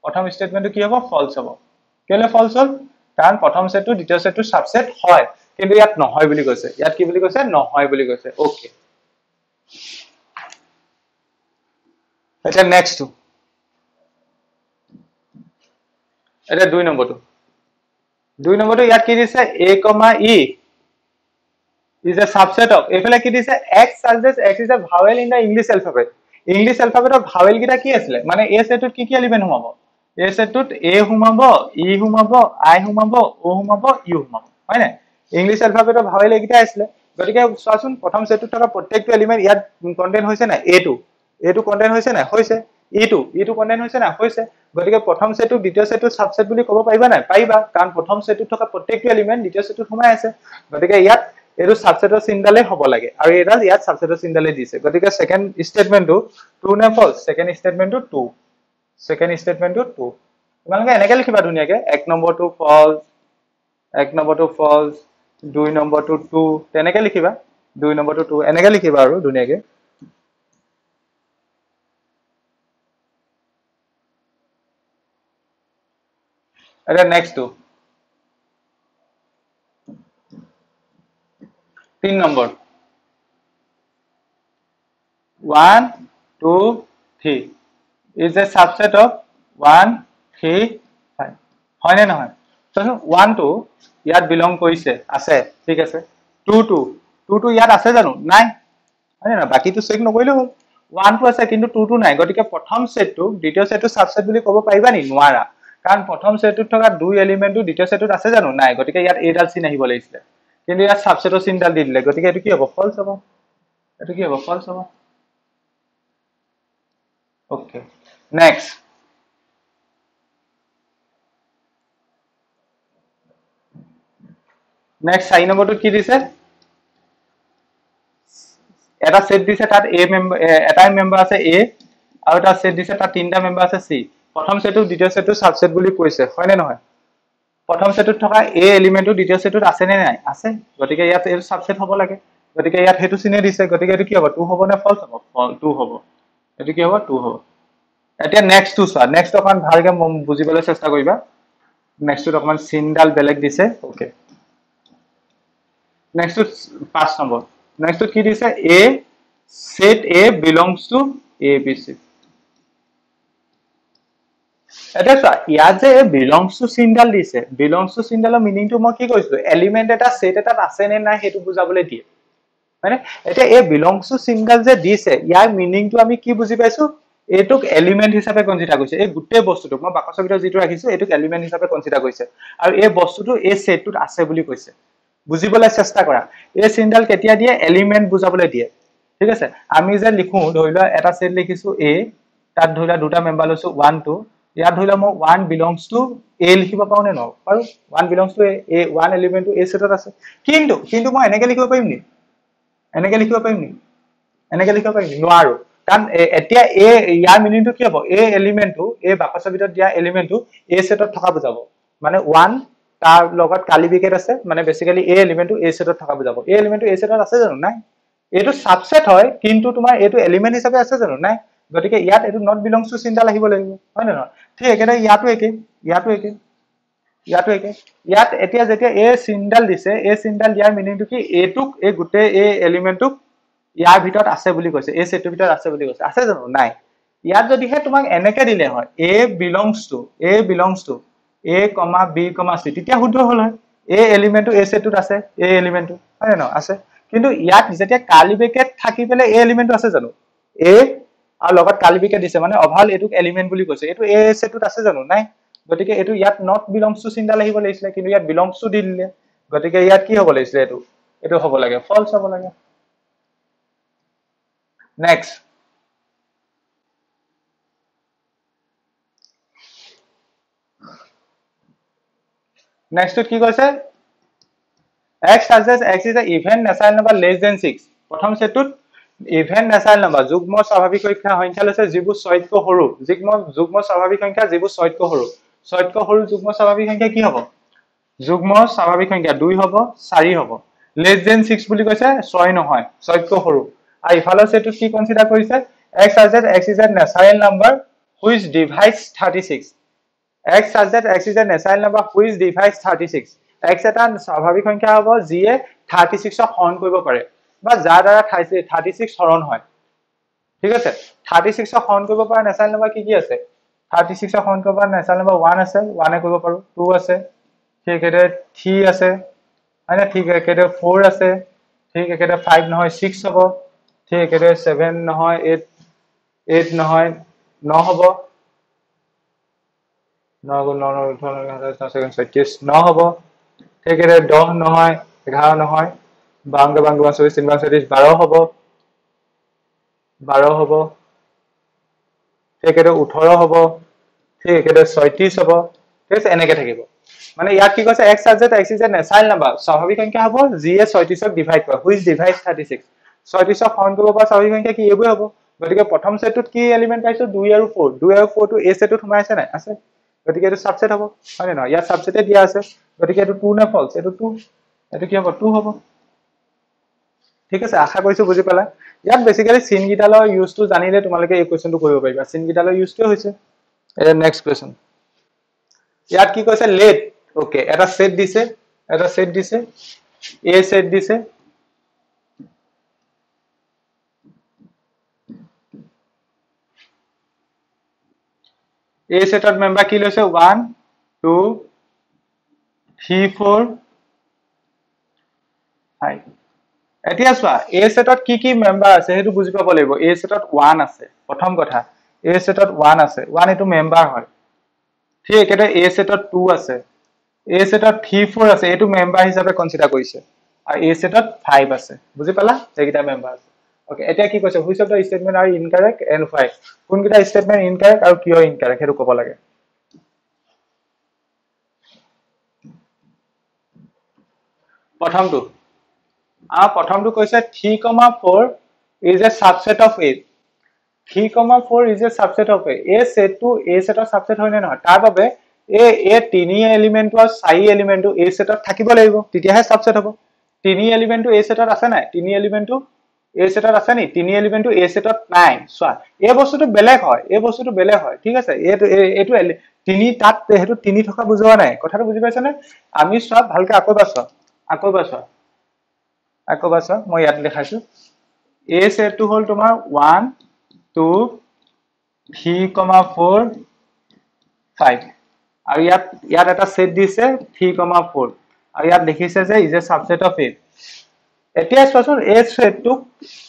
প্ৰথম ষ্টেটমেণ্টটো কি হ'ব? ফলছ হ'ব। কেলে ফলছ হ'ল? কাৰণ প্ৰথম ছেটটো দ্বিতীয় ছেটটো ছাবছেট হয়। কিন্তু ইয়াত নহয় বুলি কৈছে। ইয়াত কি বুলি কৈছে? নহয় বুলি কৈছে। অ'কে এতিয়া নেক্সটটো এতিয়া দুই নম্বৰটো। দুই নম্বৰটো ইয়াত কি দিছে? A comma E is a subset of এইফালে কি দিছে? X charges x is a vowel in the English alphabet English এলফাবেটৰ vowel কেইটা কি আছিলে? মানে এই ছেটটোত কি কি এলিমেণ্ট সোমাব এই ছেটটোত এ সোমাব ই সোমাব আই সোমাব অ সোমাব ইউ সোমাব হয় নাই? ইংলিছ এলফাবেটৰ ভাৱেল এইকেইটা আছিলে। গতিকে চোৱাচোন প্ৰথম ছেটটোত থকা প্ৰত্যেকটো এলিমেণ্ট ইয়াত কণ্টেণ্ট হৈছে নাই? এটো এইটো কণ্টেণ্ট হৈছে নাই? হৈছে। ইটো ইটো কণ্টেণ্ট হৈছে নাই? হৈছে। গতিকে প্ৰথম ছেটটো দ্বিতীয় ছেটটো ছাবছেট বুলি ক'ব পাৰিবা নাই? পাৰিবা কাৰণ প্ৰথম ছেটটোত থকা প্ৰত্যেকটো এলিমেণ্ট দ্বিতীয় ছেটটোত সোমাই আছে। গতিকে ইয়াত এইটো ছাবছেটৰ চিনডালেই হ'ব লাগে। আৰু এইডাল ইয়াত ছাবছেটৰ চিনডালেই দিছে। গতিকে ছেকেণ্ড ষ্টেটমেণ্টটো ট্ৰু নে ফলছ ছেকেণ্ড ষ্টেটমেণ্টটো ট্ৰু ছেকেণ্ড ষ্টেটমেণ্টটো ট্ৰু তোমালোকে এনেকে লিখিবা ধুনীয়াকে। এক নম্বৰটো ফলছ এক নম্বৰটো ফলছ দুই নম্বৰটো ট্ৰু তেনেকে লিখিবা। দুই নম্বৰটো ট্ৰু এনেকে লিখিবা আৰু ধুনীয়াকে। এতিয়া নেক্সটটো তিন number one two three is a subset of one three five হয়নে নহয়? চোৱাচোন ওৱানটো ইয়াত বিলং কৰিছে আছে ঠিক আছে। টু টু টু টু ইয়াত আছে জানো? নাই। হয়নে নহয়? বাকীটো চেক নকৰিলেও হ'ল। ওৱানটো আছে কিন্তু টুটো নাই। গতিকে প্ৰথম ছেটটো দ্বিতীয় ছেটটো ছাবছেট বুলি ক'ব পাৰিবা নি? নোৱাৰা। কাৰণ প্ৰথম ছেটটোত থকা দুই এলিমেণ্টটো দ্বিতীয় ছেটটোত আছে জানো? নাই। গতিকে ইয়াত এইডাল চিন আহিব লাগিছিলে। কিন্তু ইয়াত ছাবছেটৰ চিনডাল দি দিলে। গতিকে এইটো কি হ'ব? ফলছ হ'ব। এইটো কি হ'ব? ফলছ হ'ব। অ'কে নেক্সট নেক্সট চাৰি নম্বৰটোত কি দিছে? এটা ছেট দিছে তাত এ মেম্বাৰ এটাই মেম্বাৰ আছে এ আৰু এটা ছেট দিছে তাত তিনিটা মেম্বাৰ আছে চি প্ৰথম ছেটটো দ্বিতীয় ছেটটো ছাবছেট বুলি কৈছে। হয়নে নহয়? প্ৰথম ছেটটোত থকা এ এলিমেণ্টটো দ্বিতীয় ছেটটোত আছে নে নাই? আছে। গতিকে ইয়াত এইটো ছাবছেট হ'ব লাগে। গতিকে ইয়াত সেইটো চিনে দিছে। গতিকে এইটো কি হ'ব? টু হ'ব নে ফলছ হ'ব? টু হ'ব। এইটো কি হ'ব? টু হ'ব। এতিয়া নেক্সটটো চোৱা। নেক্সট অকণমান ভালকে বুজিবলৈ চেষ্টা কৰিবা। নেক্সটটোত অকণমান চিনডাল বেলেগ দিছে। অ'কে নেক্সটটোত পাঁচ নম্বৰ। নেক্সটটোত কি দিছে? A set A belongs to A B C এতিয়া চোৱা ইয়াত যে বিলংছ টু চিনডাল দিছে বিলংছ টু চিনডালৰ মিনিংটো মই কি কৈছিলো এলিমেণ্ট এটা ছেট এটাত আছে নে নাই সেইটো বুজাবলৈ দিয়ে। হয়নে? এতিয়া এই বিলংছ টু চিনডাল যে দিছে ইয়াৰ মিনিংটো আমি কি বুজি পাইছো? এইটোক এলিমেণ্ট হিচাপে কনচিডাৰ কৰিছে। এই গোটেই বস্তুটোক মই বাকচৰ ভিতৰত যিটো ৰাখিছো এইটোক এলিমেণ্ট হিচাপে কনচিডাৰ কৰিছে। আৰু এই বস্তুটো এই ছেটটোত আছে বুলি কৈছে। বুজিবলৈ চেষ্টা কৰা। এই চিনডাল কেতিয়া দিয়ে? এলিমেণ্ট বুজাবলৈ দিয়ে। ঠিক আছে? আমি যে লিখো ধৰি লোৱা এটা ছেট লিখিছো এ তাত ধৰি লোৱা দুটা মেম্বাৰ লৈছো ওৱান টু ইয়াত ধৰি লোৱা মই ওৱান বিলংছ টু এ লিখিব পাৰো নে নোৱাৰো? পাৰো one belongs to A one এলিমেণ্টটো এই ছেটত আছে। কিন্তু কিন্তু মই এনেকে লিখিব পাৰিম নি? এনেকে লিখিব পাৰিম নি? এনেকে লিখিব পাৰিম নোৱাৰো। কাৰণ এতিয়া এ ইয়াৰ মিনিংটো কি হ'ব? এই এলিমেণ্টটো এই বাকচৰ ভিতৰত দিয়া এলিমেণ্টটো এই ছেটত থকা বুজাব। মানে ওৱান তাৰ লগত কালি বিকেট আছে। মানে বেচিকেলি এই এলিমেণ্টটো এই ছেটত থকা বুজাব। এই এলিমেণ্টটো এই ছেটত আছে জানো? নাই। এইটো ছাবছেট হয় কিন্তু তোমাৰ এইটো এলিমেণ্ট হিচাপে আছে জানো? নাই। গতিকে ইয়াত এইটো নট বিলংছ টু চিন্তাল আহিব লাগিব হয় নে নহয়? ঠিক একেদৰে ইয়াতো একেই ইয়াতো একেই ইয়াতো একে। ইয়াত এতিয়া যেতিয়া এই চিনডাল দিছে এই চিনডাল দিয়াৰ মিনিংটো কি? এইটোক এই গোটেই এই এলিমেণ্টটোক ইয়াৰ ভিতৰত আছে বুলি কৈছে এই ছেটটোৰ ভিতৰত আছে বুলি কৈছে। আছে জানো? নাই। ইয়াত যদিহে তোমাক এনেকে দিলে হয় A belongs to A belongs to A comma B comma C তেতিয়া শুদ্ধ হ'ল হয়। এই এলিমেণ্টটো এই ছেটটোত আছে এই এলিমেণ্টটো হয় নহয়? আছে। কিন্তু ইয়াত যেতিয়া কালি বেকেট থাকি পেলাই এই এলিমেণ্টটো আছে জানো? এ আৰু লগত কালি বেকেট দিছে মানে অভাল এইটোক এলিমেণ্ট বুলি কৈছে। এইটো এই ছেটটোত আছে জানো? নাই? গতিকে এইটো ইয়াত নট বিলংছ টু চিন্তা লাগিব লাগিছিলে কিন্তু ইয়াত বিলংছ টু দি দিলে। গতিকে ইয়াত কি হ'ব লাগিছিলে এইটো? এইটো হ'ব লাগে ফলছ হ'ব লাগে। নেক্সট নেক্সটত কি কৈছে? Such as x is a even natural number less than 6 প্ৰথম সেটটোত ইভেন নেচাৰেল নাম্বাৰ যুগ্ম স্বাভাৱিক সংখ্যা সংখ্যা লৈছে যিবোৰ ছয়তকৈ সৰু। যুগ্ম যুগ্ম স্বাভাৱিক সংখ্যা যিবোৰ ছয়তকৈ সৰু। ছয়তকৈ সৰু যুগ্ম স্বাভাৱিক সংখ্যা কি হ'ব? যুগ্ম স্বাভাৱিক সংখ্যা দুই হ'ব চাৰি হ'ব। লেছ দেন ছিক্স বুলি কৈছে ছয় নহয় ছয়তকৈ সৰু। আৰু ইফালৰ সেটটোত কি কনচিডাৰ কৰিছে? X such as x is a natural number which divides 36 x such that x is a natural number which divides 36 x এটা স্বাভাৱিক সংখ্যা হ'ব যিয়ে 36 ক হৰণ কৰিব পাৰে। বা যাৰ দ্বাৰা 36 হৰণ হয় ঠিক আছে 36 ক হৰণ কৰিব পৰা নেচাৰেল নম্বৰ কি কি আছে 36 ক হৰণ কৰিব পৰা নেচাৰেল নম্বৰ 1 আছে 1 এ কৰিব পাৰো 2 আছে ঠিক একেদৰে 3 আছে হয়নে ঠিক একেদৰে 4 আছে ঠিক একেদৰে 5 নহয় 6 হ'ব ঠিক একেদৰে 7 নহয় 8 8 নহয় 9 হ'ব ন গুণ ন ওঠৰ ছয়ত্ৰিশ ন হ'ব ঠিক একেদৰে দহ নহয় এঘাৰ নহয় বাংগ চল্লিছ তিনি ছয়ত্ৰিশ বাৰ হ'ব বাৰ হ'ব ঠিক একেদৰে ওঠৰ হ'ব ঠিক একেদৰে ছয়ত্ৰিশ হ'ব ঠিক আছে এনেকে থাকিব মানে ইয়াত কি কৈছে x subject x is a natural number স্বাভাৱিক সংখ্যা হ'ব যিয়ে ছয়ত্ৰিশক ডিভাইড কৰে হুইচ ডিভাইড থাৰ্টি ছিক্স ছয়ত্ৰিশক হৰণ কৰিব পৰা স্বাভাৱিক সংখ্যা কি এইবোৰে হ'ব গতিকে প্ৰথম ছেটটোত কি এলিমেণ্ট পাইছো দুই আৰু ফ'ৰ দুই আৰু ফ'ৰটো এই ছেটটোত সোমাই আছে নাই আছে গতিকে এইটো ছাবছেট হ'ব হয় নে নহয় ইয়াত ছাবছেটে দিয়া আছে গতিকে এইটো টু নে ফলছ এইটো টু এইটো কি হ'ব টু হ'ব ঠিক আছে আশা কৰিছো বুজি পালা। ইয়াত বেচিকেলি চিনকেইডালৰ ইউজটো জানিলে তোমালোকে এই কুৱেশ্যনটো কৰিব পাৰিবা। চিনকেইডালৰ ইউজটোৱে হৈছে? এতিয়া নেক্সট কুৱেশ্যন ইয়াত কি কৈছে? লেট অ'কে এটা ছেট দিছে এটা ছেট দিছে এ ছেট দিছে। এই ছেটত মেম্বাৰ কি লৈছে? One two three four five এতিয়া চোৱা এই ছেটত কি কি মেম্বাৰ আছে সেইটো বুজি পাব লাগিব। এই ছেটত ওৱান আছে প্ৰথম কথা। এই ছেটত ওৱান আছে ওৱান এইটো মেম্বাৰ হয়। ঠিক একেদৰে এই ছেটত টু আছে। এই ছেটত থ্ৰী ফ'ৰ আছে এইটো মেম্বাৰ হিচাপে কনচিডাৰ কৰিছে। আৰু এই ছেটত ফাইভ আছে। বুজি পালা? সেইকেইটা মেম্বাৰ আছে। অ'কে এতিয়া কি কৈছে? হুইচ অফ দ্য ষ্টেটমেণ্ট আৰু ইনকাৰেক্ট এণ্ড ফাইভ কোনকেইটা ষ্টেটমেণ্ট ইনকাৰেক্ট আৰু কিয় ইনকাৰেক্ট সেইটো ক'ব লাগে। প্ৰথমটো। প্ৰথমটো কৈছে three comma four is a subset of comma four is a subset of A এই ছেটটো এই ছেটৰ ছাবছেট হয় নে নহয়? তাৰ বাবে এই এই তিনি এলিমেণ্টটো আৰু চাৰি এলিমেণ্টটো এই ছেটত থাকিব লাগিব। তেতিয়াহে ছাবছেট হ'ব। তিনি এলিমেণ্টটো এই ছেটত আছে নাই? তিনি এলিমেণ্টটো এই ছেটত আছে নি? তিনি এলিমেণ্টটো এই ছেটত নাই। চোৱা এই বস্তুটো বেলেগ হয়। এই বস্তুটো বেলেগ হয়। ঠিক আছে? এইটো এইটো তিনি তাত সেইটো তিনি থকা বুজোৱা নাই। কথাটো বুজি পাইছানে? আমি চোৱা ভালকে আকৌ এবাৰ চোৱা। আকৌ এবাৰ চোৱা। আকৌ চোৱা মই ইয়াত দেখাইছো এই ছেটটো হ'ল তোমাৰ one two three comma four five আৰু ইয়াত ইয়াত এটা ছেট দিছে থ্ৰী কমা ফ'ৰ আৰু ইয়াত লিখিছে যে is a subset of eight এতিয়া চোৱাচোন এই ছেটটোক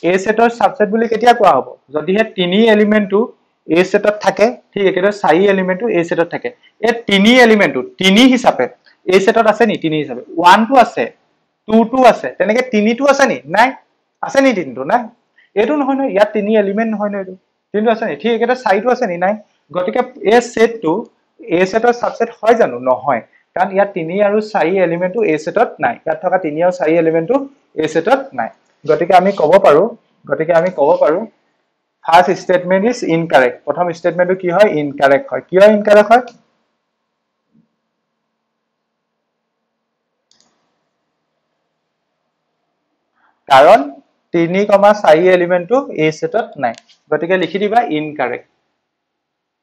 এই ছেটৰ ছাবছেট বুলি কেতিয়া কোৱা হ'ব? যদিহে তিনি এলিমেণ্টটো এই ছেটত থাকে ঠিক একেদৰে চাৰি এলিমেণ্টটো এই ছেটত থাকে। এই তিনি এলিমেণ্টটো তিনি হিচাপে এই ছেটত আছে নি? তিনি হিচাপে। ওৱানটো আছে। টুটো আছে। তেনেকে তিনিটো আছে নি? নাই। আছে নি তিনিটো? নাই। এইটো নহয় নহয় ইয়াত তিনি এলিমেণ্ট নহয় ন এইটো। তিনিটো আছে নি? ঠিক একেদৰে চাৰিটো আছে নি? নাই। গতিকে এই ছেটটো এই ছেটৰ ছাবছেট হয় জানো? নহয়। কাৰণ ইয়াত তিনি আৰু চাৰি এলিমেণ্টটো এই ছেটত নাই। ইয়াত থকা তিনি আৰু চাৰি এলিমেণ্টটো এই ছেটত নাই। গতিকে আমি ক'ব পাৰো গতিকে আমি ক'ব পাৰো ফাৰ্ষ্ট ষ্টেটমেণ্ট ইজ ইনকাৰেক্ট প্ৰথম ষ্টেটমেণ্টটো কি হয়? ইনকাৰেক্ট হয়। কিয় ইনকাৰেক্ট হয়? কাৰণ তিনি কমা চাৰি এলিমেণ্টটো এই ছেটত নাই। গতিকে লিখি দিবা ইনকাৰেক্ট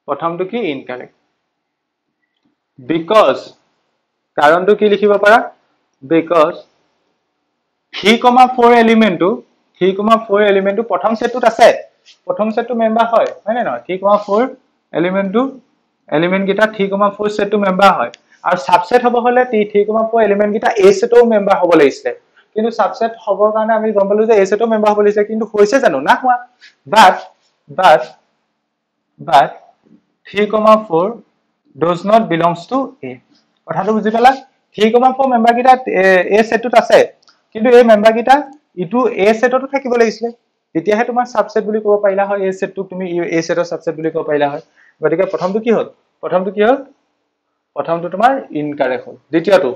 প্ৰথমটো কি? ইনকাৰেক্ট বিকজ কাৰণটো কি লিখিব পাৰা? বিকজ থ্ৰী কমা ফ'ৰ এলিমেণ্টটো থ্ৰী কমা ফ'ৰ এলিমেণ্টটো প্ৰথম ছেটটোত আছে। প্ৰথম ছেটটো মেম্বাৰ হয় হয়নে নহয়? থ্ৰী কমা ফ'ৰ এলিমেণ্টটো এলিমেণ্টকেইটা থ্ৰী কমা ফ'ৰ ছেটটো মেম্বাৰ হয়। আৰু ছাবছেট হ'ব হ'লে থ্ৰী কমা ফ'ৰ এলিমেণ্টকেইটা এই ছেটৰো মেম্বাৰ হ'ব লাগিছিলে। কিন্তু ছাবছেট হ'বৰ কাৰণে আমি গম পালো যে এই ছেটৰ মেম্বাৰ হ'ব লাগিছিলে কিন্তু হৈছে জানো? না হোৱা। But but but three comma four does not belongs to A কথাটো বুজি পালা? থ্ৰী কমা ফ'ৰ মেম্বাৰকেইটা এই ছেটটোত আছে। কিন্তু এই মেম্বাৰকেইটা ইটো এ ছেটতো থাকিব লাগিছিলে। তেতিয়াহে তোমাৰ ছাবছেট বুলি ক'ব পাৰিলা হয়। এই ছেটটোক তুমি এই ছেটৰ ছাবছেট বুলি ক'ব পাৰিলা হয়। গতিকে প্ৰথমটো কি হ'ল? প্ৰথমটো কি হ'ল? প্ৰথমটো তোমাৰ ইনকাৰেক্ট হ'ল। দ্বিতীয়টো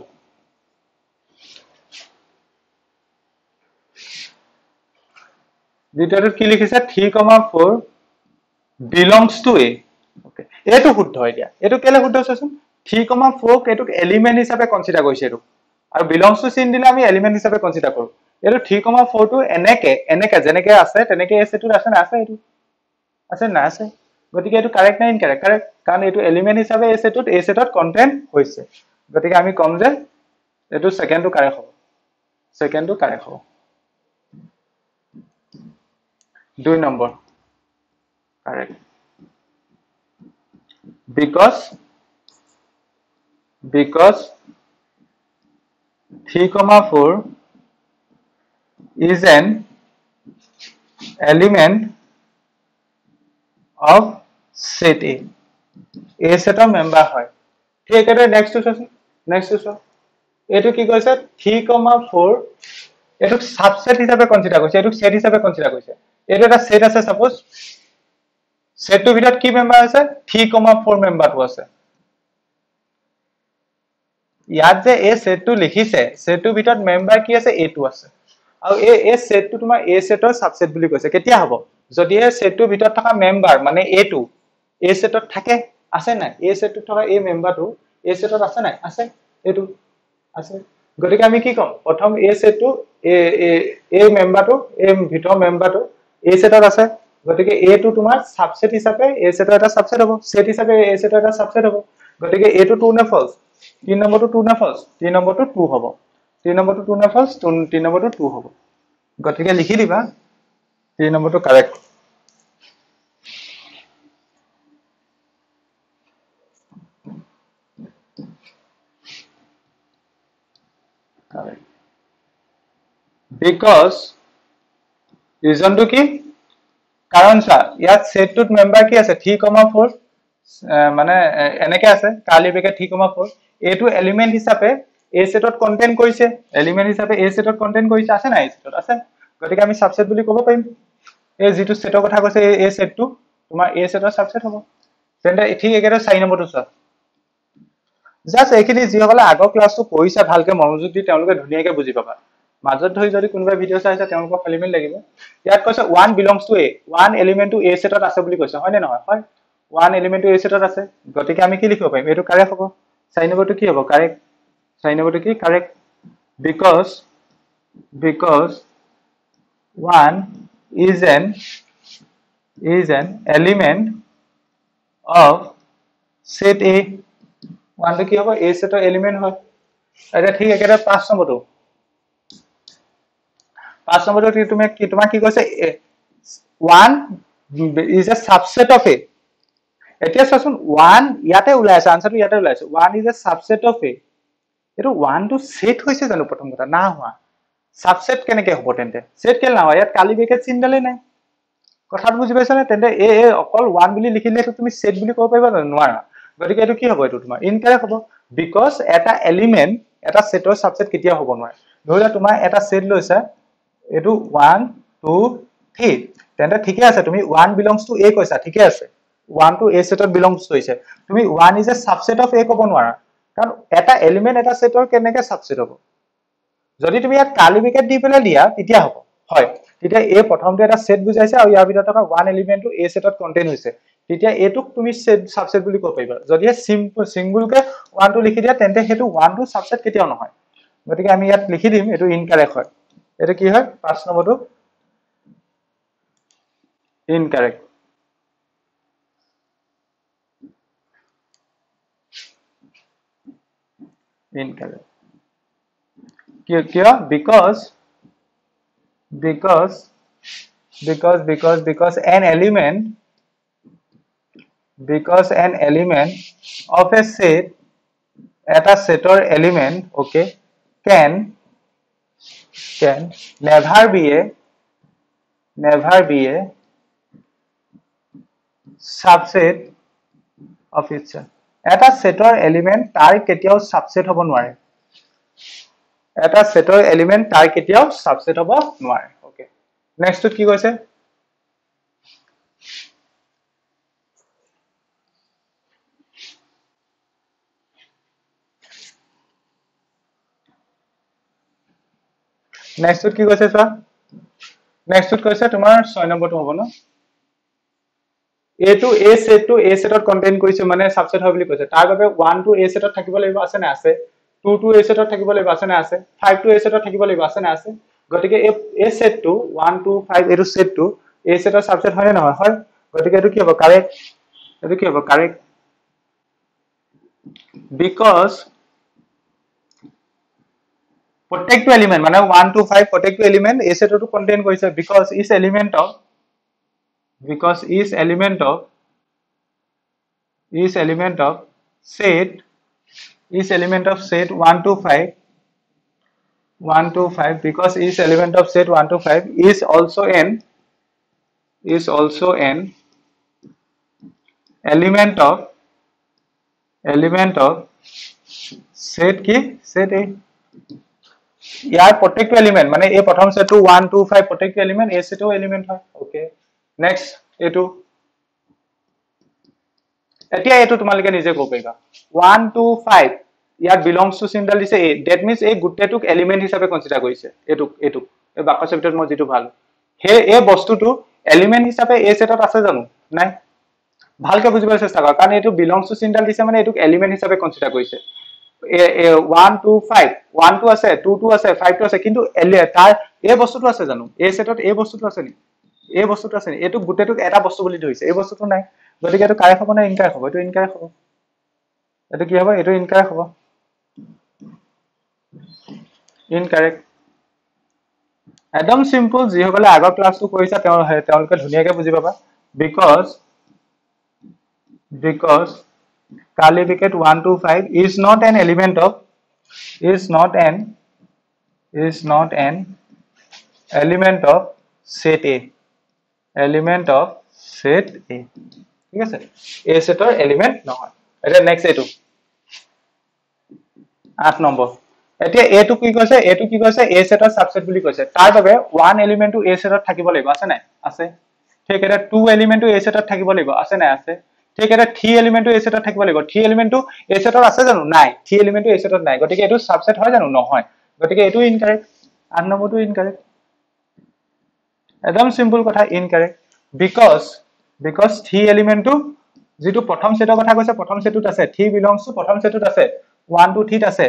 দ্বিতীয়টোত কি লিখিছে? Three comma four belongs to A এইটো শুদ্ধ এতিয়া এইটো কেলে শুদ্ধ চোৱাচোন? থ্ৰী কমা ফ'ৰক এইটোক এলিমেণ্ট হিচাপে কনচিডাৰ কৰিছে এইটো। আৰু বিলংছ টু চিন দিলে আমি এলিমেণ্ট হিচাপে কনচিডাৰ কৰো। এইটো থ্ৰী কমা ফ'ৰটো এনেকে এনেকে যেনেকে আছে তেনেকে এই ছেটটোত আছে না আছে এইটো? আছে না আছে? গতিকে এইটো কাৰেক্ট নে ইনকাৰেক্ট কাৰেক্ট কাৰণ এইটো এলিমেণ্ট হিচাপে এই ছেটটোত এই ছেটত কণ্টেণ্ট হৈছে। গতিকে আমি ক'ম যে এইটো ছেকেণ্ডটো কাৰেক্ট হ'ব। ছেকেণ্ডটো কাৰেক্ট হ'ব। দুই number correct because because 3 comma 4 is an element of set A. A set member হয়। ঠিক একেদৰে নেক্সটটো চোৱাচোন নেক্সটটো চোৱা এইটো কি কৈছে? থ্ৰী কমা ফ'ৰ এইটোক ছাবছেট হিচাপে কনচিডাৰ কৰিছে, এইটোক ছেট হিচাপে কনচিডাৰ কৰিছে। এইটো এটা ছেট আছে ছাপ'জ ছেটটোৰ ভিতৰত কি মেম্বাৰ আছে? থ্ৰী কমা ফ'ৰ মেম্বাৰটো আছে। ইয়াত যে এই ছেটটো লিখিছে ছেটটোৰ ভিতৰত মেম্বাৰ কি আছে? এইটো আছে। আৰু এই এই ছেটটো তোমাৰ এ ছেটৰ ছাবছেট বুলি কৈছে। কেতিয়া হ'ব? যদি এই ছেটটোৰ ভিতৰত থকা মেম্বাৰ মানে এইটো এই ছেটত থাকে আছে নাই? এই ছেটটোত থকা এই মেম্বাৰটো এই ছেটত আছে নাই? আছে। এইটো আছে। গতিকে আমি কি ক'ম? প্ৰথম এই ছেটটো এই মেম্বাৰটো এই ভিতৰৰ মেম্বাৰটো এই ছেটত আছে গতিকে এইটো তোমাৰ ছাবছেট হিচাপে এই ছেটৰ এটা ছাবছেট হ'ব। ছেট হিচাপে এই ছেটৰ এটা ছাবছেট হ'ব। গতিকে এইটো টু নে ফলছ তিনি নম্বৰটো টু নে ফলছ তিনি নম্বৰটো টু হ'ব। তিনি নম্বৰটো টু নে ফলছ তিনি নম্বৰটো টু হ'ব। গতিকে লিখি দিবা। তিনি নম্বৰটো কাৰেক্ট বিকজ ৰিজনটো কি? কাৰণ চা ইয়াত ছেটটোত মেম্বাৰ কি আছে? থ্ৰী কমা ফ'ৰ মানে এনেকে আছে curly bracket three comma four এইটো এলিমেণ্ট হিচাপে এই ছেটত কণ্টেণ্ট কৰিছে। এলিমেণ্ট হিচাপে এই ছেটত কণ্টেণ্ট কৰিছে। আছে নাই এই ছেটত আছে। গতিকে আমি ছাবছেট বুলি ক'ব পাৰিম। এই যিটো ছেটৰ কথা কৈছে এই ছেটটো তোমাৰ এই ছেটৰ ছাবছেট হ'ব। তেন্তে ঠিক একেদৰে চাৰি নম্বৰটো চোৱা। জাষ্ট এইখিনি যিসকলে আগৰ ক্লাছটো কৰিছে ভালকে মনোযোগ দি তেওঁলোকে ধুনীয়াকে বুজি পাবা। মাজত ধৰি যদি কোনোবাই ভিডিঅ' চাইছে তেওঁলোকৰ খেলি মেলি লাগিব। ইয়াত কৈছে one belongs to A one এলিমেণ্টটো A ছেটত আছে বুলি কৈছে হয়নে নহয়? হয়। ওৱান এলিমেণ্টটো এ ছেটত আছে। গতিকে আমি কি লিখিব পাৰিম? এইটো কাৰেক্ট হ'ব। চাৰি নম্বৰটো কি হ'ব? কাৰেক্ট চাৰি নম্বৰটো কি? Correct because because one is an is an element of set A ওৱানটো কি হ'ব? এ ছেটৰ এলিমেণ্ট হয়। এতিয়া ঠিক একেদৰে পাঁচ নম্বৰটো। পাঁচ নম্বৰটো তুমি কি তোমাক কি কৈছে? One is a subset of A এতিয়া চোৱাচোন ওৱান ইয়াতে ওলাই আছে আনচাৰটো ইয়াতে ওলাই আছে। One is a subset of A এইটো ওৱানটো ছেট হৈছে জানো প্ৰথম কথা? না হোৱা। ছাবছেট কেনেকে হ'ব তেন্তে? ছেট কেলে নহয় ইয়াত কালি বেকেট চিনডালেই নাই। কথাটো বুজি পাইছানে তেন্তে এই এই অকল ওৱান বুলি লিখিলে তুমি ছেট বুলি ক'ব পাৰিবা জানো? নোৱাৰা। গতিকে এইটো কি হ'ব এইটো তোমাৰ? ইনকাৰেক্ট হ'ব। বিকজ এটা এলিমেণ্ট এটা ছেটৰ ছাবছেট কেতিয়াও হ'ব নোৱাৰে। ধৰি লোৱা তোমাৰ এটা ছেট লৈছা এইটো ওৱান টু থ্ৰী তেন্তে ঠিকে আছে তুমি ওৱান বিলংছ টু এ কৈছা ঠিকে আছে। ওৱান টু এ ছেটত বিলংছ কৰিছে তুমি one is a subset of A ক'ব নোৱাৰা। কাৰণ এটা এলিমেণ্ট এটা ছেটৰ কেনেকে ছাবছেট হ'ব? যদি তুমি ইয়াত কালি বিকেট দি পেলাই দিয়া তেতিয়া হ'ব। হয়। তেতিয়া এই প্ৰথমটো এটা ছেট বুজাইছে আৰু ইয়াৰ ভিতৰত থকা ওৱান এলিমেণ্টটো এ ছেটত কণ্টেইন হৈছে। তেতিয়া এইটোক তুমি ছেট ছাবছেট বুলি ক'ব পাৰিবা। যদিহে চিম্পল চিংগুলকে ওৱানটো লিখি দিয়া তেন্তে সেইটো ওৱানটো ছাবছেট কেতিয়াও নহয়। গতিকে আমি ইয়াত লিখি দিম এইটো ইনকাৰেক্ট হয়। এইটো কি হয় পাঁচ নম্বৰটো ইনকাৰেক্ট incorrect কিয় কিয় because because because because because an element because an element of a set এটা সেটৰ element okay can can never be a never be a subset of itself এটা সেটৰ এলিমেণ্ট তাৰ কেতিয়াও সাবসেট হ'ব নোৱাৰে। এটা সেটৰ এলিমেণ্ট তাৰ কেতিয়াও সাবসেট হ'ব নোৱাৰে। অ'কে নেক্সটত কি কৈছে? নেক্সটত কি কৈছে চোৱা নেক্সটত কৈছে তোমাৰ 6 নম্বৰটো হ'ব ন? এইটো এ সেটটো এ সেটত কন্টেইন কৰিছে মানে সাবসেট হয় বুলি কৈছে। তাৰ বাবে 1 টো এ সেটত থাকিব লাগিব আছে না আছে? 2 টো এ সেটত থাকিব লাগিব আছে না আছে? 5 টো এ সেটত থাকিব লাগিব আছে না আছে? গতিকে এই এ সেটটো 1 2 5 এইটো সেটটো এ সেটৰ সাবসেট হয় নে নহয়? হয়? গতিকে এইটো কি হ'ব? কাৰেক্ট এইটো কি হ'ব? কাৰেক্ট বিকজ প্ৰত্যেকটো এলিমেন্ট মানে 1 2 5 প্ৰত্যেকটো এলিমেন্ট এ সেটটো কন্টেইন কৰিছে because is element of because each element of each element of set each element of set 1 to 5 1 to 5 because each element of set 1 to 5 is also n is also an element of element of set কি set a ইয়াৰ প্ৰত্যেকটো এলিমেন্ট মানে এই প্ৰথম সেটটো 1 2 5 প্ৰত্যেকটো এলিমেন্ট এই সেটও এলিমেন্ট হয়। ওকে নেক্সট এইটো। এতিয়া এইটো তোমালোকে নিজে ক'ব পাৰিবা। 1 2 5 ইয়াত বিলংস টু চিম্বল দিছে এ ডেট মিন্স এই গোটেইটোক এলিমেন্ট হিচাপে কনসিডাৰ কৰিছে এইটোক এইটোক। এই বাক্যৰ ভিতৰত মই যিটো ভাল সেই এই বস্তুটো এলিমেন্ট হিচাপে এই সেটত আছে জানো? নাই? ভালকে বুজিবলৈ চেষ্টা কৰা কাৰণ এইটো বিলংস টু চিম্বল দিছে মানে এইটোক এলিমেন্ট হিচাপে কনসিডাৰ কৰিছে। ওৱান টু আছে টু টু আছে ফাইভ টু আছে কিন্তু তাৰ এই বস্তুটো আছে জানো? এই সেটত এই বস্তুটো আছে নেকি এই বস্তুটো আছে এইটো গোটেইটোক এটা বস্তু বুলি ধৰিছে। এই বস্তুটো নাই। গতিকে এইটো কাৰেক্ট হ'ব নে ইনকাৰেক্ট হ'ব? এইটো ইনকাৰেক্ট হ'ব। এইটো কি হ'ব? এইটো ইনকাৰেক্ট হ'ব। ইনকাৰেক্ট। একদম চিম্পল যিসকলে আগৰ ক্লাছটো কৰিছা তেওঁ তেওঁলোকে ধুনীয়াকে বুজি পাবা। Because because curly bracket one two five is not an element of is not an is not an element of set A. Element of set A. আছে A সেটৰ এলিমেন্ট নহয় এতিয়া নেক্সট এইটো আঠ নম্বৰ এতিয়া এটো কি কৈছে? এটো কি কৈছে? A সেটৰ সাবসেট বুলি কৈছে। তাৰ বাবে ওৱান এলিমেন্টটো A সেটত থাকিব লাগিব। আছে নাই? আছে। ঠিক এটা টু এলিমেন্টটো A সেটত থাকিব লাগিব। আছে নাই? আছে। ঠিক এটা থ্ৰী এলিমেন্টটো A সেটত থাকিব লাগিব। থ্ৰী এলিমেন্টটো A সেটত আছে জানো? নাই। থ্ৰী এলিমেন্টটো A সেটত নাই। গতিকে এইটো সাবসেট হয় জানো? নহয়। গতিকে এইটো ইনকাৰেক্ট আঠ নম্বৰটো ইনকাৰেক্ট একদম চিম্পল কথা ইনকাৰেক্ট বিকজ বিকজ থ্ৰী এলিমেণ্টটো যিটো প্ৰথম ছেটৰ কথা কৈছে প্ৰথম ছেটটোত আছে। থ্ৰী বিলংছ টু প্ৰথম ছেটটোত আছে। ওৱান টু থ্ৰীত আছে।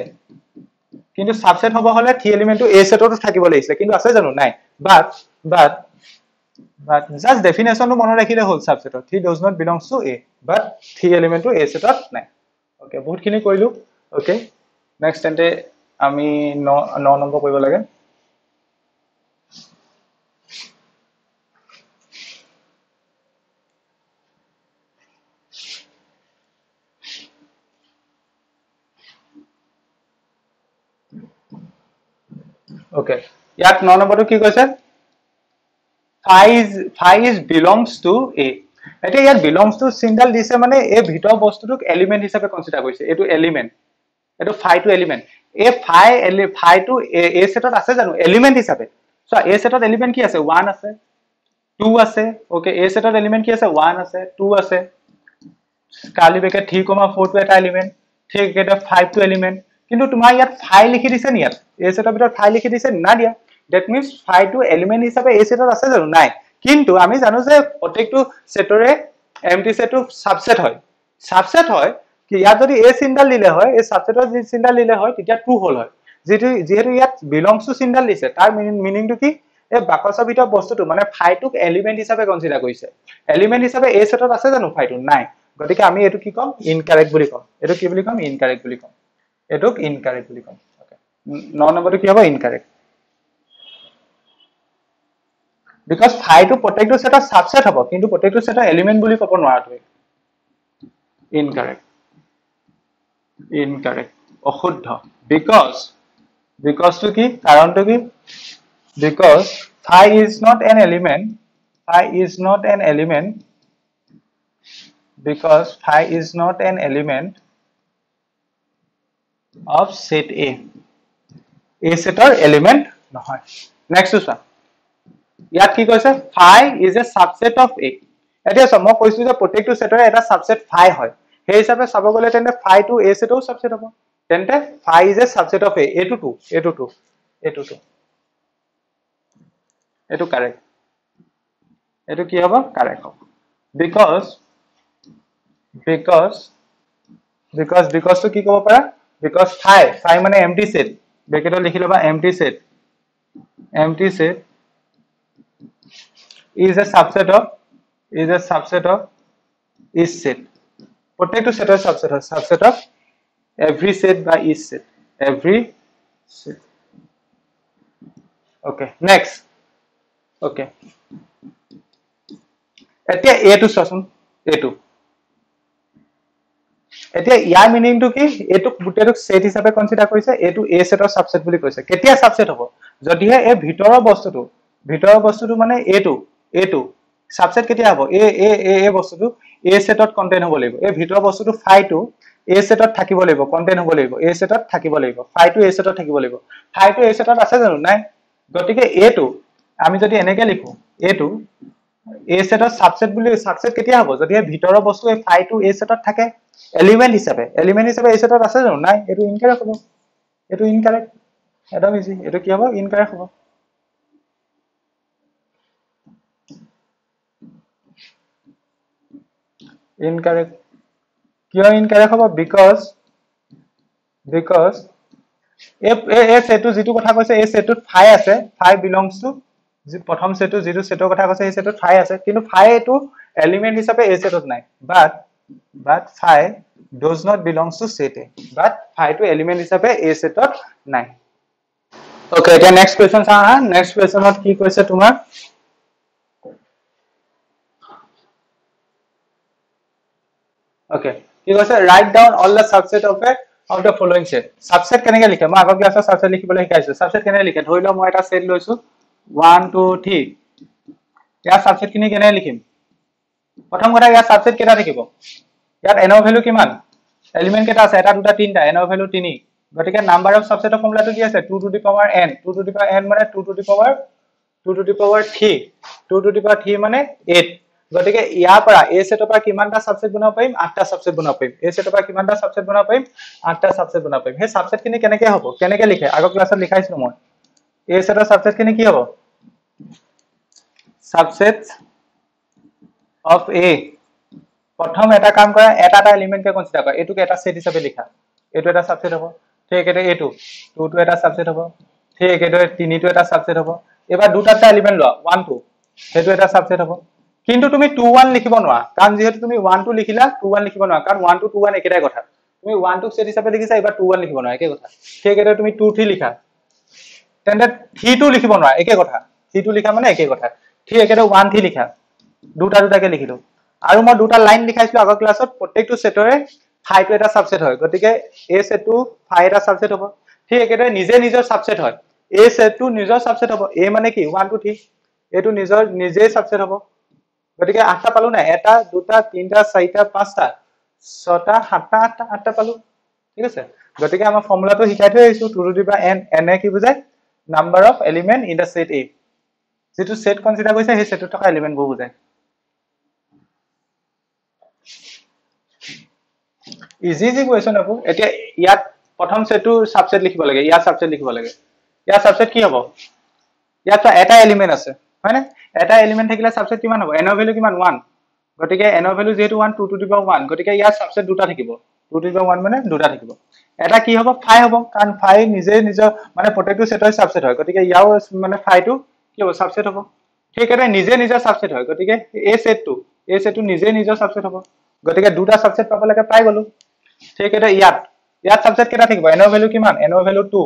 কিন্তু ছাবছেট হ'ব হ'লে থ্ৰী এলিমেণ্টটো এ ছেটতো থাকিব লাগিছিলে। কিন্তু আছে জানো? নাই। বাট বাট জাষ্ট মনত ৰাখিলে হ'ল two A but three এলিমেণ্টটো A ছেটত নাই। অ'কে বহুতখিনি অ'কে আমি ওকে ইয়াত ন নম্বৰটো কি কৈছে? ফাইজ বিলংছ টু এ এতিয়া ইয়াত বিলংছ টু চিনডাল দিছে মানে এই ভিতৰৰ বস্তুটোক এলিমেণ্ট হিচাপে কনচিডাৰ কৰিছে। এইটো এলিমেণ্ট এইটো ফাইটো এলিমেণ্ট এই ফাই ফাইটো এ ছেটত আছে জানো? এলিমেণ্ট হিচাপে। চোৱা এ ছেটত এলিমেণ্ট কি আছে? ওৱান আছে। টু আছে। অ'কে এ ছেটত এলিমেণ্ট কি আছে? ওৱান আছে। টু আছে। কালি বেকে থ্ৰী কমা ফ'ৰটো এটা এলিমেণ্ট একেটা ফাইভটো এলিমেণ্ট কিন্তু তোমাৰ ইয়াত ফাই লিখি দিছে নি ইয়াত? এই ছেটৰ ভিতৰত ফাই লিখি দিছে? না দিয়া। ডেট মিনছ ফাইটো এলিমেণ্ট হিচাপে এই ছেটত আছে জানো? নাই। কিন্তু আমি জানো যে প্ৰত্যেকটো ছেটৰে এম টি ছেটটো ছাবছেট হয়। ছাবছেট হয় কি ইয়াত যদি এই চিনডাল দিলে হয় এই ছাবছেটৰ যি চিনডাল দিলে হয় তেতিয়া ট্ৰু হ'ল হয়। যিটো যিহেতু ইয়াত বিলংছ টু চিনডাল দিছে তাৰ মিনিংটো কি? এই বাকচৰ ভিতৰত বস্তুটো মানে ফাইটোক এলিমেণ্ট হিচাপে কনচিডাৰ কৰিছে। এলিমেণ্ট হিচাপে এই ছেটত আছে জানো ফাইটো নাই। গতিকে আমি এইটো কি ক'ম? ইনকাৰেক্ট বুলি ক'ম। এইটো কি বুলি ক'ম? ইনকাৰেক্ট বুলি ক'ম। এইটোক ইনকাৰেক্ট বুলি ক'ম। ন নম্বৰটো কি হ'ব? ইনকাৰেক্ট বিকজ ফাইটো প্ৰত্যেকটো ছেটৰ ছাবছেট হ'ব কিন্তু প্ৰত্যেকটো ছেটৰ এলিমেণ্ট বুলি ক'ব নোৱাৰা তুমি ইনকাৰেক্ট ইনকাৰেক্ট অশুদ্ধ বিকজ বিকজটো কি? কাৰণটো কি? Because phi is not an element phi is not an element because phi is not an element of set A. A সেটৰ এলিমেণ্ট নহয়। নেক্সট চোৱা ইয়াত কি কৈছে? ফাই ইজ এ অফ এ এতিয়া মই কৈছো যে প্ৰত্যেকটো সেটৰে এটা ফাই হয়। সেই হিচাপে চাব গ'লে তেন্তে ফাই টু এ সাবসেট হ'ব। তেন্তে ফাই ইজ এ অফ এ এইটো টু এইটো টু এইটো টু এইটো কাৰেক্ট এইটো কি হ'ব? কাৰেক্ট হ'ব। বিকজ বিকজ বিকজ বিকজটো কি ক'ব পাৰা? বিকজ ফাই ফাই মানে এমটি সেট ব্ৰেকেটত লিখি ল'বা empty set empty set is a subset of is a subset of is set. প্ৰত্যেকটো সেটৰ subset হয়। subset of every set বা is set every set okay next okay এতিয়া এটো চোৱাচোন। এটো এতিয়া ইয়াৰ মিনিংটো কি? এইটো গোটেইটোক সেট হিচাপে কনসিডাৰ কৰিছে। এইটো এ সেটৰ সাবসেট বুলি কৈছে। কেতিয়া সাবসেট হ'ব? যদিহে এই ভিতৰৰ বস্তুটো ভিতৰৰ বস্তুটো মানে এইটো এইটো সাবসেট কেতিয়া হ'ব? এই এই এই বস্তুটো এ সেটত কন্টেইন হ'ব লাগিব। এই ভিতৰৰ বস্তুটো ফাইটো এ সেটত থাকিব লাগিব। কন্টেইন হ'ব লাগিব। এ সেটত থাকিব লাগিব। ফাইটো এ সেটত থাকিব লাগিব। ফাইটো এ সেটত আছে জানো? নাই? গতিকে এইটো আমি যদি এনেকে লিখো এইটো এ সেটৰ সাবসেট বুলি সাবসেট কেতিয়া হ'ব? যদিহে ভিতৰৰ বস্তু এই ফাইটো এ সেটত থাকে এলিমেন্ট হিচাপে। এলিমেন্ট হিচাপে এ সেটত আছে জানো? নাই? এইটো ইনকাৰেক্ট হ'ব। এইটো ইনকাৰেক্ট একদম ইজি এইটো কি হ'ব? ইনকাৰেক্ট হ'ব। Incorrect কিয় incorrect হ'ব because because এই এই যিটো কথা কৈছে এই সেটটোত ফাই আছে ফাই বিলংছ টু প্ৰথম সেটটো যিটো সেটৰ কথা কৈছে সেই সেটটোত ফাই আছে কিন্তু ফাই এইটো এলিমেন্ট হিচাপে এই সেটত নাই but but phi does not belongs to set A but ফাইটো এলিমেন্ট হিচাপে এই সেটত নাই। ওকে এতিয়া নেক্সট কুৱেশ্যন চাওঁ হা নেক্সট কুৱেশ্যনত কি কৈছে তোমাৰ? Okay. কি কৈছে write down all the subset of a of the following set. Subset কেনেকে লিখে মই আগৰ ক্লাছত subset লিখিবলৈ শিকাইছো। Subset কেনেকে লিখে? ধৰি লও মই এটা set লৈছো 1 2 3 ইয়াৰ subset খিনি কেনেকে লিখিম? প্ৰথম কথা কেইটা থাকিব? ইয়াত ৰ ভ্যালু কিমান? এলিমেন্ট কেইটা আছে? এটা দুটা তিনিটা ৰ ভ্যালু 3 গতিকে নাম্বাৰ অফ ফৰ্মুলাটো কি আছে 2 to the power n 2 to the power n মানে 2 to the power 2 to the power 3 2 to the power 3 মানে 8 গতিকে ইয়াৰ পৰা এ সেটৰ পৰা কিমানটা সাবসেট বনাব পাৰিম? আঠটা সাবসেট বনাব পাৰিম। এ সেটৰ পৰা কিমানটা সাবসেট বনাব পাৰিম? আঠটা সাবসেট বনাব পাৰিম। সেই সাবসেট খিনি কেনেকে হ'ব? কেনেকে লিখে? আগৰ ক্লাছত লিখাইছিলো মই। এ সেটৰ সাবসেট খিনি কি হ'ব? সাবসেট অফ এ প্ৰথম এটা কাম কৰা এটা এটা এলিমেন্টকে কনসিডাৰ কৰা। এইটোকে এটা সেট হিচাপে লিখা। এইটো এটা সাবসেট হ'ব। ঠিক একেদৰে এইটো। টুটো এটা সাবসেট হ'ব। ঠিক একেদৰে তিনিটো এটা সাবসেট হ'ব। এবাৰ দুটা এটা এলিমেন্ট লোৱা। ওৱান টু সেইটো এটা সাবসেট হ'ব। কিন্তু তুমি টু ওৱান লিখিব নোৱাৰা। কাৰণ যিহেতু তুমি ওৱান টু লিখিলা টু ওৱান লিখিব নোৱাৰা। কাৰণ ওৱান টু টু ওৱান একেটাই কথা। তুমি ওৱান টু ছেট হিচাপে লিখিছা এইবাৰ টু ওৱান লিখিব নোৱাৰা একে কথা। সেই একেদৰে তুমি টু থ্ৰী লিখা। তেন্তে থ্ৰী টু লিখিব নোৱাৰা একে কথা। থ্ৰী টু লিখা মানে একে কথা। থ্ৰী একেদৰে ওৱান থ্ৰী লিখা। দুটা দুটাকে লিখিলো। আৰু মই দুটা লাইন লিখাইছিলো আগৰ ক্লাছত প্ৰত্যেকটো ছেটৰে ফাইটো এটা ছাবছেট হয়। গতিকে এই ছেটটো ফাই এটা ছাবছেট হ'ব। ঠিক একেদৰে নিজে নিজৰ ছাবছেট হয়। এই ছেটটো নিজৰ ছাবছেট হ'ব। এ মানে কি? ওৱান টু থ্ৰী এইটো নিজৰ নিজেই ছাবছেট হ'ব। গতিকে আঠটা পালো নাই এটা দুটা তিনিটা চাৰিটা পাঁচটা ছটা সাতটা আঠটা আঠটা পালো। ঠিক আছে? গতিকে আমাৰ ফৰ্মুলাটো শিকাই থৈ আহিছো। টু টু দি বা এন এনে কি বুজায় number of element in the set A যিটো ছেট কনচিডাৰ কৰিছে সেই ছেটত থকা এলিমেণ্টবোৰ বুজায় ইজি ইজি কুৱেশ্যন এইবোৰ এতিয়া ইয়াত প্ৰথম ছেটটো ছাবছেট লিখিব লাগে। ইয়াৰ ছাবছেট লিখিব লাগে। ইয়াৰ ছাবছেট কি হ'ব? ইয়াত এটা এলিমেণ্ট আছে। হয়নে? এটা এলিমেণ্ট থাকিলে ছাবছেট কিমান হ'ব? এনৰ ভেলু কিমান? ওৱান গতিকে এনৰ ভেলু যিহেতু ওৱান টু টু দিব ওৱান গতিকে ইয়াৰ ছাবছেট দুটা থাকিব। টু টু দিব ওৱান মানে দুটা থাকিব। এটা কি হ'ব? ফাই হ'ব কাৰণ ফাই নিজে নিজৰ মানে প্ৰত্যেকটো ছেটৰ ছাবছেট হয়। গতিকে ইয়াৰো মানে ফাইটো কি হ'ব? ছাবছেট হ'ব। একেদৰে নিজে নিজৰ ছাবছেট হয়। গতিকে এই ছেটটো এই ছেটটো নিজে নিজৰ ছাবছেট হ'ব। গতিকে দুটা ছাবছেট পাব লাগে পাই গ'লো। একেদৰে ইয়াত ইয়াত ছাবজেক্ট কেইটা থাকিব? এনৰ ভেলু কিমান? এনৰ ভেলু টু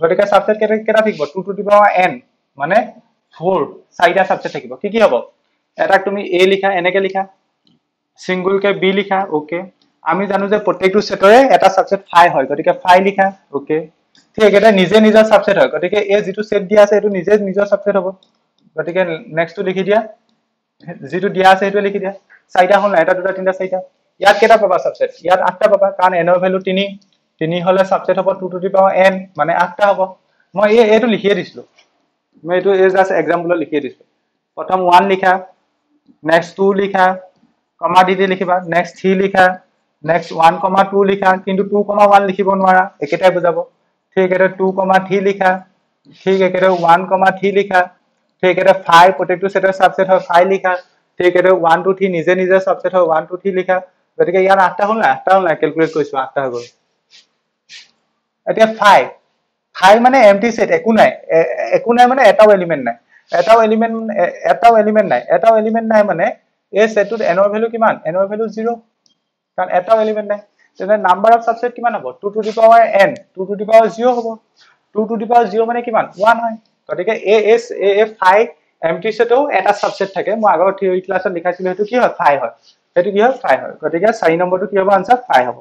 গতিকে ছাবজেক্ট কেইটা কেইটা থাকিব? Two to the power n মানে ফ'ৰ চাৰিটা ছাবজেক্ট থাকিব। কি কি হ'ব? এটাক তুমি এ লিখা এনেকে লিখা চিংগুলকে বি লিখা অ'কে আমি জানো যে প্ৰত্যেকটো ছেটৰে এটা ছাবজেক্ট ফাই হয় গতিকে ফাই লিখা অ'কে ঠিক একেটা নিজে নিজৰ ছাবজেক্ট হয় গতিকে এই যিটো ছেট দিয়া আছে এইটো নিজে নিজৰ ছাবজেক্ট হ'ব। গতিকে নেক্সটটো লিখি দিয়া। যিটো দিয়া আছে সেইটোৱে লিখি দিয়া। চাৰিটা হ'ল নাই? এটা দুটা তিনিটা চাৰিটা। ইয়াত কেইটা পাবা ছাবজেক্ট ইয়াত আঠটা পাবা কাৰণ এনৰ ভেলু তিনি। তিনি হ'লে ছাবজেক্ট হ'ব two to the power n মানে আঠটা হ'ব। মই এই এইটো লিখিয়ে দিছিলোঁ। মই এইটো এই জাষ্ট এক্সাম্পলত লিখিয়ে দিছোঁ। প্ৰথম ওৱান লিখা নেক্সট টু লিখা কমা দি দি লিখিবা নেক্সট থ্ৰী লিখা নেক্সট ওৱান কমা টু লিখা কিন্তু টু কমা ওৱান লিখিব নোৱাৰা একেটাই বুজাব। ঠিক একেদৰে টু কমা থ্ৰী লিখা ঠিক একেদৰে ওৱান কমা থ্ৰী লিখা ঠিক একেদৰে ফাইভ প্ৰত্যেকটো ছেটৰ ছাবজেক্ট হয় ফাইভ লিখা ঠিক একেদৰে ওৱান টু থ্ৰী নিজে নিজে ছাবজেক্ট হয় ওৱান টু থ্ৰী লিখা। গতিকে ইয়াত আঠটা হ'ল নাই? আঠটা হ'ল নাই কেলকুলেট কৰিছো আঠটা হৈ গ'ল। এতিয়া ফাইভ ফাইভ মানে এম টি ছেট একো নাই। এ- এ- একো নাই মানে এটাও এলিমেণ্ট নাই। এটাও এলিমেণ্ট এটাও এলিমেণ্ট নাই। এটাও এলিমেণ্ট নাই মানে এই ছেটটোত এনৰ ভেলু কিমান? এনৰ ভেলু জিৰ' কাৰণ এটাও এলিমেণ্ট নাই। তেনে নাম্বাৰ অফ ছাবজেক্ট কিমান হ'ব? Two to the power n two to the power zero' হ'ব। Two to the power zero' মানে কিমান? ওৱান হয়। গতিকে এই এই এই ফাইভ এম টি ছেটেও এটা ছাবজেক্ট থাকে। মই আগৰ থিয়ৰী ক্লাছত লিখাইছিলোঁ সেইটো কি হয়? ফাই হয়। সেইটো কি হয়? ফাই হয়। গতিকে চাৰি নম্বৰটো কি হ'ব? আনচাৰ ফাই হ'ব।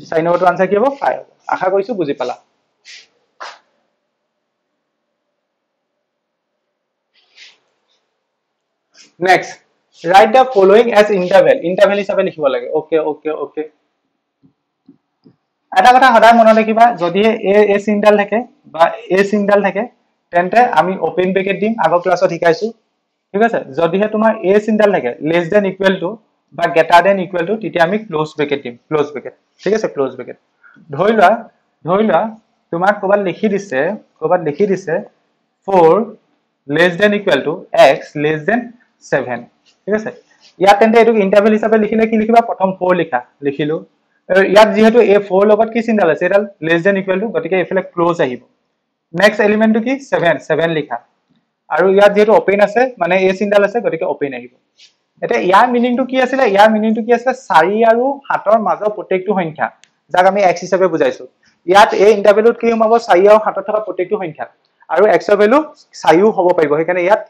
চাৰি নম্বৰটো আনচাৰ কি হ'ব? ফাই হ'ব। আশা কৰিছোঁ বুজি পালা। Right the following as interval interval হিচাপে লিখিব লাগে। অ'কে অ'কে অ'কে এটা কথা সদায় মনত ৰাখিবা যদিহে এ এ চিনডাল থাকে বা এ চিনডাল থাকে তেন্তে আমি অপেন ব্ৰেকেট দিম আগৰ ক্লাছত শিকাইছো। ঠিক আছে? যদিহে তোমাৰ এ চিনডাল থাকে লেছ দেন ইকুৱেল টু বা গেটাৰ দেন ইকুৱেল টু তেতিয়া আমি ক্ল'জ ব্ৰেকেট দিম। ক্ল'জ ব্ৰেকেট ঠিক আছে? ক্ল'জ ব্ৰেকেট ধৰি লোৱা ধৰি লোৱা তোমাক ক'ৰবাত লিখি দিছে ক'ৰবাত লিখি দিছে four less than equal to x less than seven ঠিক আছে? ইয়াত তেন্তে এইটোক ইণ্টাৰভেল হিচাপে লিখিলে কি লিখিবা? প্ৰথম ফ'ৰ লিখা লিখিলো। ইয়াত যিহেতু এই ফ'ৰ লগত কি চিন্তাল আছে এডাল লেছ দেন ইকুৱেল টু গতিকে এইফালে ক্ল'জ আহিব। নেক্সট এলিমেণ্টটো কি? ছেভেন ছেভেন লিখা। আৰু ইয়াত যিহেতু অপেন আছে মানে এই চিন্তাল আছে গতিকে অপেন আহিব। এতিয়া ইয়াৰ মিনিংটো কি আছিলে? ইয়াৰ মিনিংটো কি আছিলে? চাৰি আৰু সাতৰ মাজৰ প্ৰত্যেকটো সংখ্যা। যাক আমি এক্স হিচাপে বুজাইছো। ইয়াত এই ইণ্টাৰভেলুত কি সোমাব? চাৰি আৰু সাতত থকা প্ৰত্যেকটো সংখ্যা। আৰু এক্সৰ ভেলু চাৰিও হ'ব পাৰিব। সেইকাৰণে ইয়াত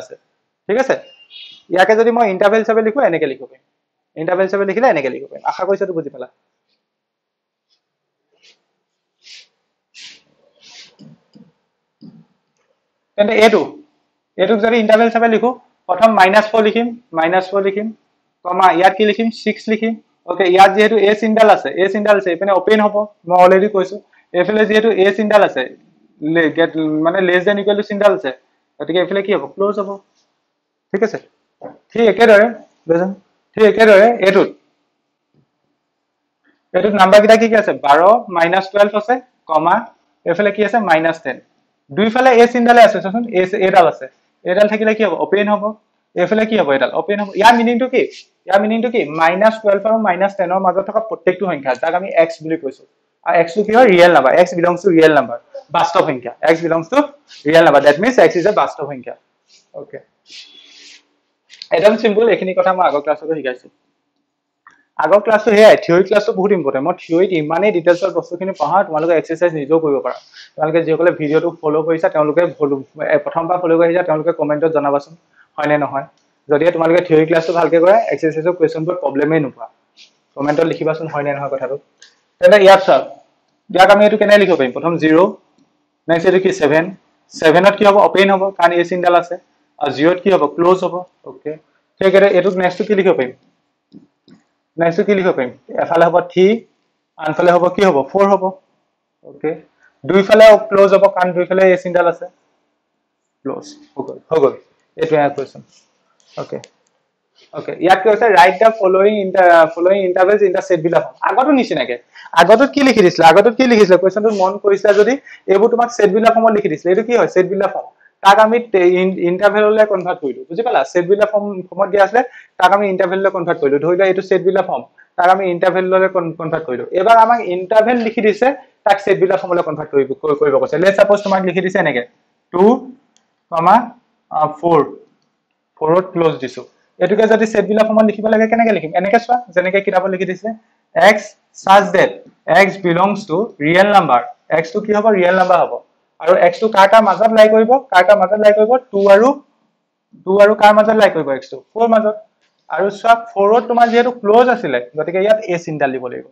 আছে। ঠিক আছে? ইয়াকে যদি মই ইণ্টাৰভেল হিচাপে লিখো এনেকে লিখিব পাৰিম ইণ্টাৰভেল হিচাপে লিখিলে এনেকে লিখিব পাৰিম আশা কৰিছো বুজি পালা। তেন্তে এইটো। এইটোক যদি ইণ্টাৰভেল হিচাপে লিখো প্ৰথম মাইনাছ ফ'ৰ লিখিম মাইনাছ ফ'ৰ লিখিম কমা ইয়াত কি লিখিম? ছিক্স লিখিম। অ'কে ইয়াত যিহেতু এ চিন্ডাল আছে এ চিন্ডাল আছে এইপিনে অপেন হ'ব। মই অলৰেডি কৈছো। এইফালে যিহেতু এ চিন্ডাল আছে মানে লেছ দেন ইকুৱেল টু চিন্ডাল আছে গতিকে এইফালে কি হ'ব? ক্ল'জ হ'ব। ঠিক আছে? ঠিক একেদৰে? ঠিক একেদৰে এইটোত। এইটোত নাম্বাৰ কেইটা কি কি আছে? বাৰ মাইনাছ টুৱেলভ আছে কমা এইফালে কি আছে? মাইনাছ টেন দুইফালে এ চিন্ডালে আছে চোৱাচোন এ আছে। এডাল থাকিলে কি হ'ব? অপেন হ'ব। এইফালে কি হ'ব? এডাল অপেন হ'ব। ইয়াৰ মিনিংটো কি? ইয়াৰ মিনিংটো কি? মাইনাছ টুৱেলভ আৰু মাইনাছ টেনৰ মাজত থকা প্ৰত্যেকটো সংখ্যা যাক আমি এক্স বুলি কৈছো। আৰু এক্সটো কি হয়? Real number x belongs to real number বাস্তৱ সংখ্যা। X belongs to real number that means x is a বাস্তৱ সংখ্যা। অ'কে একদম চিম্পল এইখিনি কথা মই আগৰ ক্লাছতো শিকাইছো। আগৰ ক্লাছটো সেয়াই থিয়ৰী ক্লাছটো বহুত ইম্পৰ্টেণ্ট মই থিয়ৰীত ইমানেই ডিটেইলছত বস্তুখিনি পঢ়াওঁ তোমালোকে এক্সাৰচাইজ নিজেও কৰিব পাৰা। তোমালোকে যিসকলে ভিডিঅ'টো ফ'ল' কৰিছা তেওঁলোকে প্ৰথমবাৰ ফ'ল' কৰিছা তেওঁলোকে কমেণ্টত জনাবাচোন হয়নে নহয়? যদিহে তোমালোকে থিয়ৰী ক্লাছটো ভালকৈ কৰে এক্সাৰচাইজৰ কুৱেশ্যনবোৰ প্ৰব্লেমেই নোপোৱা। কমেণ্টত লিখিবাচোন হয়নে নহয় কথাটো? তেন্তে ইয়াত চাওক ইয়াক আমি এইটো কেনেকৈ লিখিব পাৰিম? প্ৰথম জিৰ' নেক্সট এইটো কি? ছেভেন ছেভেনত কি হ'ব? অপেন হ'ব কাৰণ এই চিনডাল আছে। আৰু জিৰ'ত কি হ'ব ক্ল'জ হ'ব অ'কে আছে এইটোত নেক্সটটো কি লিখিব পাৰিম নেক্সটটো কি লিখিব পাৰিম এফালে হ'ব থ্ৰী আনফালে হ'ব কি হ'ব ফ'ৰ হ'ব অ'কে দুইফালে ক্ল'জ হ'ব কাৰণ দুইফালে এই চিনডাল আছে। ক্ল'জ হৈ গ'ল হৈ গ'ল। এইটো কুৱেশ্যন অ'কে অ'কে ইয়াত কি হৈছে write the following following intervals বিলাক আগতো নিচিনাকে। আগতত কি লিখি দিছিলে? আগতত কি লিখিছিলে? কুৱেশ্যনটোত মন কৰিছিলা যদি এইবোৰ তোমাক ছেট বিলাক ফৰ্মত লিখি দিছিলে। এইটো কি হয়? ছেট বিলাক ফৰ্ম তাক আমি ইণ্টাৰভেললৈ কনভাৰ্ট কৰিলো। বুজি পালা? ছেট বিলাক ফৰ্ম ফৰ্মত দিয়া আছিলে তাক আমি ইণ্টাৰভেললৈ কনভাৰ্ট কৰিলো। ধৰি লোৱা এইটো ছেট বিলাক ফৰ্ম তাক আমি ইণ্টাৰভেললৈ কনভাৰ্ট কৰিলো। এইবাৰ আমাক ইণ্টাৰভেল লিখি দিছে তাক ছেট বিলাক ফৰ্মলৈ কনভাৰ্ট কৰিব কৰিব কৈছে। লেট চাপ'জ তোমাক লিখি দিছে এনেকে। টু কমা ফ'ৰ ফ'ৰত ক্ল'জ দিছো। এইটোকে যদি ছেট বিলাক ফৰ্মত লিখিব লাগে কেনেকে লিখিম? এনেকে চোৱা যেনেকে কিতাপত লিখি দিছে। X such that x belongs to real number এক্সটো কি হ'ব? ৰিয়েল নাম্বাৰ হ'ব। আৰু এক্সটো কাৰ কাৰ মাজত লাই কৰিব? কাৰ কাৰ মাজত লাই কৰিব? টু আৰু টু আৰু কাৰ মাজত লাই কৰিব এক্সটো ফ'ৰ মাজত। আৰু চোৱা ফ'ৰত তোমাৰ যিহেতু ক্ল'জ আছিলে গতিকে ইয়াত এ চিনডাল দিব লাগিব।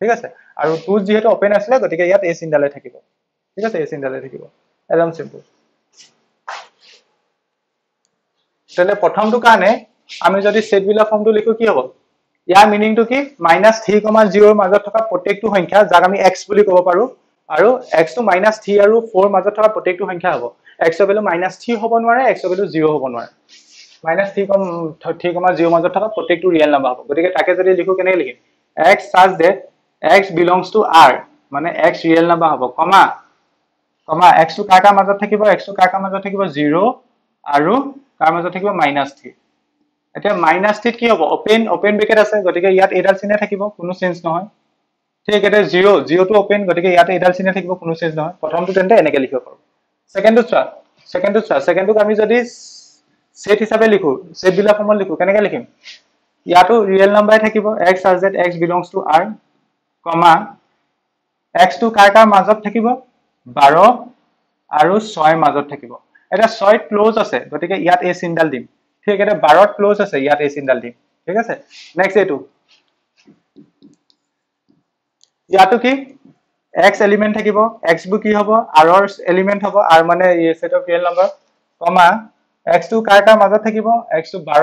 ঠিক আছে? আৰু টুত যিহেতু অপেন আছিলে গতিকে ইয়াত এ চিনডালে থাকিব। ঠিক আছে? এ চিনডালে থাকিব। একদম চিম্পল তেতিয়াহ'লে প্ৰথমটো কাৰণে আমি যদি ছেট বিলাক ফৰ্মটো লিখো কি হ'ব? ইয়াৰ মিনিংটো কি? মাইনাছ থ্ৰী কমা জিৰ'ৰ মাজত থকা প্ৰত্যেকটো সংখ্যা যাক আমি এক্স বুলি ক'ব পাৰো আৰু এক্সটো মাইনাছ থ্ৰী আৰু ফ'ৰ মাজত থকা প্ৰত্যেকটো সংখ্যা হ'ব। এক্সৰ ভেলু মাইনাছ থ্ৰী হ'ব নোৱাৰে এক্সৰ ভেলু জিৰ' হ'ব নোৱাৰে। Minus three comma three comma zero' মাজত থকা প্ৰত্যেকটো ৰিয়েল নাম্বাৰ হ'ব। গতিকে তাকে যদি লিখো কেনেকৈ লিখিম? X such that x belongs to R মানে এক্স ৰিয়েল নাম্বাৰ হ'ব। কমা কমা এক্সটো কাৰ কাৰ মাজত থাকিব? এক্সটো কাৰ কাৰ মাজত থাকিব? জিৰ' আৰু কাৰ মাজত থাকিব? মাইনাছ থ্ৰী এতিয়া মাইনাছ থ্ৰীত কি হ'ব? অপেন অপেন ব্ৰেকেট আছে। গতিকে ইয়াত এইডাল চিনে থাকিব। কোনো চেঞ্জ নহয়। ঠিক এতিয়া জিৰ' জিৰ'টো অপেন গতিকে ইয়াত এইডাল চিনে থাকিব কোনো চেঞ্জ নহয়। প্ৰথমটো তেন্তে এনেকে লিখিব পাৰোঁ। ছেকেণ্ডটো চোৱা ছেকেণ্ডটো চোৱা ছেকেণ্ডটোক আমি যদি ছেট হিচাপে লিখো ছেট বিলাক ফৰ্মত লিখো কেনেকে লিখিম? ইয়াতো ৰিয়েল নাম্বাৰ থাকিব x R Z x belongs to R comma এক্সটো কাৰ কাৰ মাজত থাকিব? বাৰ আৰু ছয়ৰ মাজত থাকিব। এতিয়া ছয়ত ক্ল'জ আছে গতিকে ইয়াত এই চিনডাল দিম। ঠিক এতিয়া বাৰত ক্ল'জ আছে ইয়াত এই চিনডাল দিম। ঠিক আছে? নেক্সট এইটো। ইয়াতো কি? এক্স এলিমেণ্ট থাকিব এক্সবোৰ কি হ'ব? আৰৰ এলিমেণ্ট হ'ব আৰ মানে set of real number comma এক্সটো কাৰ কাৰ মাজত থাকিব? এক্সটো বাৰ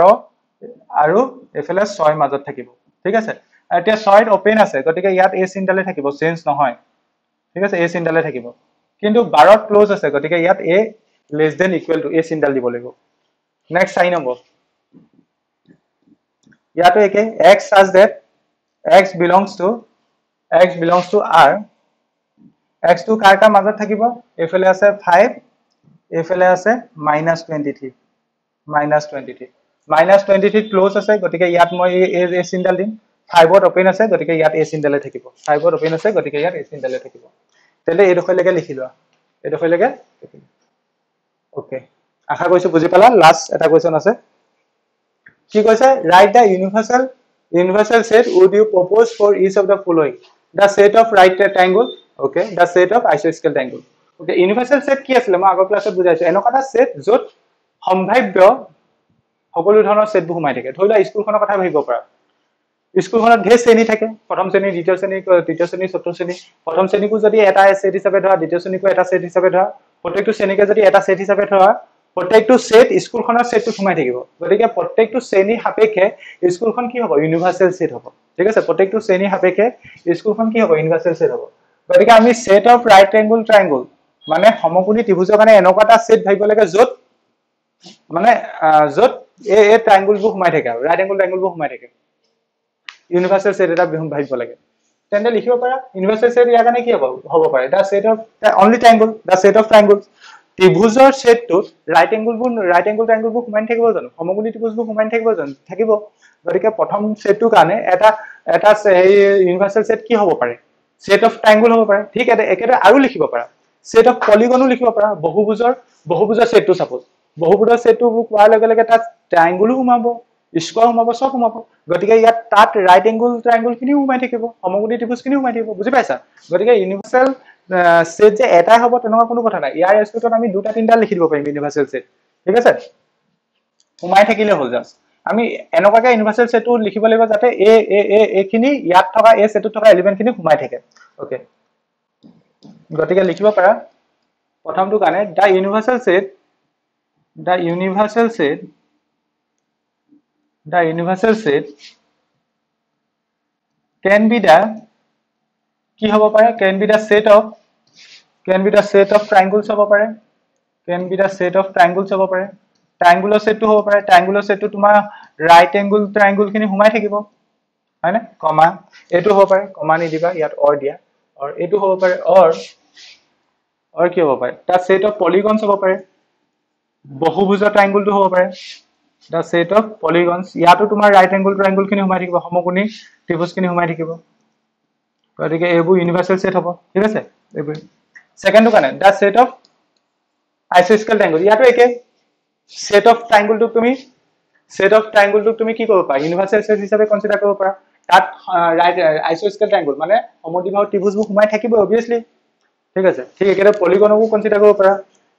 আৰু এইফালে ছয় মাজত থাকিব। ঠিক আছে? এতিয়া ছয়ত অপেন আছে গতিকে ইয়াত এই চিনডালে থাকিব চেঞ্জ নহয়। ঠিক আছে? এই চিনডালে থাকিব। কিন্তু বাৰত ক্ল'জ আছে গতিকে ইয়াত এ লেছ দেন ইকুৱেল টু এই চিনডাল দিব লাগিব। নেক্সট চাৰি নম্বৰ। ইয়াতো একে x such that x belongs to x belongs to R এক্সটো কাৰ কাৰ মাজত থাকিব। এইফালে আছে ফাইভ এইফালে আছে minus twenty three minus twenty three minus twenty থ্ৰীত close আছে গতিকে ইয়াত মই এই এই চিনডাল দিম। ফাইভত অপেন আছে গতিকে ইয়াত এই চিনডালে থাকিব। ফাইভত অপেন আছে গতিকে ইয়াত এই চিনডালে থাকিব। তেন্তে এইডোখৰলৈকে লিখি লোৱা। এইডোখৰলৈকে অ'কে আশা কৰিছো বুজি পালা। লাষ্ট এটা কুৱেশ্যন আছে। কি কৈছে? Write the universal universal set would you propose for each of the following universal মই আগৰ ক্লাছত বুজাইছো। এনেকুৱা ছেটবোৰ সোমাই থাকে। ধৰি লোৱা কথা ভাবিব পাৰা। স্কুলখনত ঢেৰ শ্ৰেণী থাকে। প্ৰথম শ্ৰেণী দ্বিতীয় শ্ৰেণী তৃতীয় শ্ৰেণী চতুৰ্থ শ্ৰেণী। প্ৰথম শ্ৰেণীকো যদি এটা ছেট হিচাপে ধৰা দ্বিতীয় শ্ৰেণীকো এটা ছেট হিচাপে ধৰা প্ৰত্যেকটো শ্ৰেণীকে যদি এটা ছেট হিচাপে ধৰা প্ৰত্যেকটো ছেট স্কুলখনৰ ছেটটো সোমাই থাকিব। গতিকে প্ৰত্যেকটো শ্ৰেণী সাপেক্ষে স্কুলখন কি হ'ব? ইউনিভাৰ্চেল ছেট হ'ব। ঠিক আছে? প্ৰত্যেকটো শ্ৰেণী সাপেক্ষে স্কুলখন কি হ'ব? ইউনিভাৰ্চেল ছেট হ'ব। গতিকে আমি set of right angle triangle মানে সমকোণী ত্ৰিভুজৰ কাৰণে এনেকুৱা এটা ছেট ভাবিব লাগে য'ত মানে য'ত এই এই ট্ৰাইংগুলবোৰ সোমাই থাকে আৰু ৰাইট এংগুল ট্ৰাইংগুলবোৰ সোমাই থাকে। ইউনিভাৰ্চেল ছেট এটা ভাবিব লাগে। তেন্তে লিখিব পাৰা ইউনিভাৰ্চেল ছেট ইয়াৰ কাৰণে কি হ'ব? হ'ব পাৰে। The set of only triangle the set of triangle ত্ৰিভুজৰ ছেটটোত ৰাইট এংগুলবোৰ ৰাইট এংগুল ট্ৰাইংগুলবোৰ সোমাই থাকিব জানো? সমকোণী ত্ৰিভুজবোৰ সোমাই থাকিব জানো? থাকিব। গতিকে প্ৰথম ছেটটোৰ কাৰণে এটা এটা হেৰি ইউনিভাৰ্চেল ছেট কি হ'ব পাৰে? ছেট অফ ট্ৰাইংগুল হ'ব পাৰে। ঠিক আছে একেদৰে আৰু লিখিব পাৰা। ছেট অফ পলিগনো লিখিব পাৰা। বহুভুজৰ বহুভুজৰ ছেটটো চাপ'জ বহুভুজৰ ছেটটো কোৱাৰ লগে লগে তাত ট্ৰাইংগুলো সোমাব স্কোৱাৰ সোমাব চব সোমাব। গতিকে ইয়াত তাত ৰাইট এংগুল ট্ৰাইংগুল খিনিও সোমাই থাকিব সমকোণী ত্ৰিভুজখিনিও সোমাই থাকিব। বুজি পাইছা? গতিকে ইউনিভাৰ্চেল ছেট যে এটাই হ'ব তেনেকুৱা কোনো কথা নাই। ইয়াৰ এছটোত আমি দুটা তিনিটা লিখি দিব পাৰিম ইউনিভাৰ্চেল ছেট ঠিক আছে? সোমাই থাকিলে হ'ল জাষ্ট আমি এনেকুৱাকে ইউনিভাৰ্চেল ছেটটো লিখিব লাগিব যাতে এই এইখিনি ইয়াত থকা এই ছেটটোত থকা এলিমেণ্টখিনি সোমাই থাকে। অ'কে গতিকে লিখিব পাৰা। প্ৰথমটো কাৰণে the universal set the universal set the universal set can be the কি হ'ব পাৰে? Can be the set of can be the set of triangles হ'ব পাৰে। Can be the set of triangles হ'ব পাৰে। Triangular setটো হ'ব পাৰে। Triangular setটো তোমাৰ right angle triangle খিনি সোমাই থাকিব। হয়নে কমা এইটো হ'ব পাৰে। কমা নিদিবা ইয়াত অৰ দিয়া। অৰ এইটো হ'ব পাৰে। অৰ অৰ কি হ'ব পাৰে? তাৰ set of polygons হ'ব পাৰে। বহুভুজৰ triangle-টো হ'ব পাৰে। দ্য ছেট অফ পলিগনছ ইয়াতো তোমাৰ ৰাইট এংগুল ট্ৰাইংগুলখিনি সোমাই থাকিব। সমকোণী ত্ৰিভুজখিনি সোমাই থাকিব। গতিকে এইবোৰ ইউনিভাৰ্চেল ছেট হ'ব। ঠিক আছে? এইবোৰ ছেকেণ্ডটো কাৰণে দ্য ছেট অফ আইচস্কেল ট্ৰাইংগুল ইয়াতো একে ছেট অফ ট্ৰাইংগুলটোক তুমি ছেট অফ ট্ৰাইংগুলটোক তুমি কি কৰিব পাৰা ইউনিভাৰ্চেল ছেট হিচাপে কনচিডাৰ কৰিব পাৰা তাত আইচোস্কেল ট্ৰাইংগল মানে সমদ্বিবাহু ত্ৰিভুজবোৰ সোমাই থাকিব অবভিয়াছলি ঠিক আছে ঠিক একেদৰে পলিগনকো কনচিডাৰ কৰিব পাৰা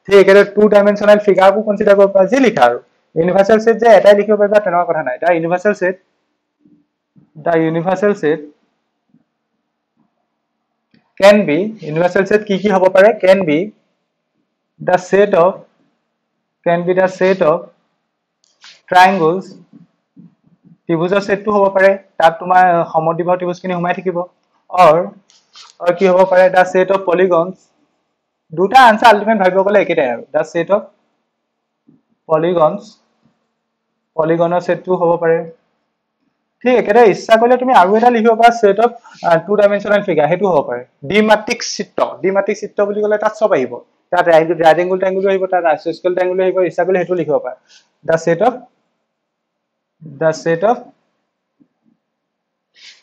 ঠিক একেদৰে টু ডাইমেনশ্যনেল ফিগাৰকো কনচিডাৰ কৰিব পাৰা যি লিখা আৰু ইউনিভাৰ্চেল ছেট যে এটাই লিখিব পাৰিবা তেনেকুৱা কথা নাই the universal set the universal set can be universal set কি কি হ'ব পাৰে? Can be the set of can be the set of triangles ত্ৰিভুজৰ ছেটটো হ'ব পাৰে তাত তোমাৰ সমদ্বিবাহু ত্ৰিভুজখিনি সোমাই থাকিব। অৰ কি হ'ব পাৰে? দ্য ছেট অফ পলিগনছ দুটা আনচাৰ আল্টিমেট ভাবিব গ'লে একেটাই আৰু। দ্য ছেট অফ পলিগনছ পলিগনৰ ছেটটো হ'ব পাৰে। ঠিক একেদৰে ইচ্ছা কৰিলে তুমি আৰু এটা লিখিব পাৰা set of two dimensional figure সেইটো হ'ব পাৰে। দ্বিমাত্ৰিক চিত্ৰ দ্বিমাত্ৰিক চিত্ৰ বুলি ক'লে তাত চব আহিব। তাত ৰাইট এংগুল ট্ৰাইংগুলো আহিব, তাত আইচস্কেল ট্ৰাইংগুলো আহিব, ইচ্ছা কৰিলে সেইটো লিখিব পাৰা। The set of the set of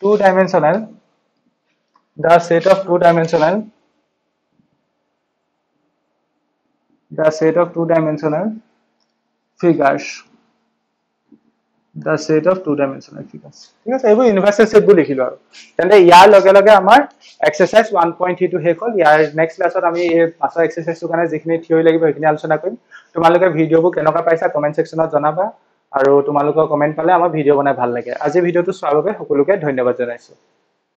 two dimensional the set of two dimensional the set of two dimensional figures the set of two dimensional figures ঠিক আছে এইবোৰ ইউনিভাৰ্চেল ছেটবোৰ লিখিলো আৰু। তেন্তে ইয়াৰ লগে লগে আমাৰ এক্সাৰচাইজ ওৱান পইণ্ট থ্ৰীটো শেষ হ'ল। ইয়াৰ নেক্সট ক্লাছত আমি এই পাছৰ এক্সাৰচাইজটোৰ কাৰণে যিখিনি থিয়ৰি লাগিব সেইখিনি আলোচনা কৰিম। তোমালোকে ভিডিঅ'বোৰ কেনেকুৱা পাইছা কমেণ্ট ছেকশ্যনত জনাবা। আৰু তোমালোকৰ কমেণ্ট পালে আমাৰ ভিডিঅ' বনাই ভাল লাগে। আজি ভিডিঅ'টো চোৱাৰ বাবে সকলোকে ধন্যবাদ জনাইছোঁ।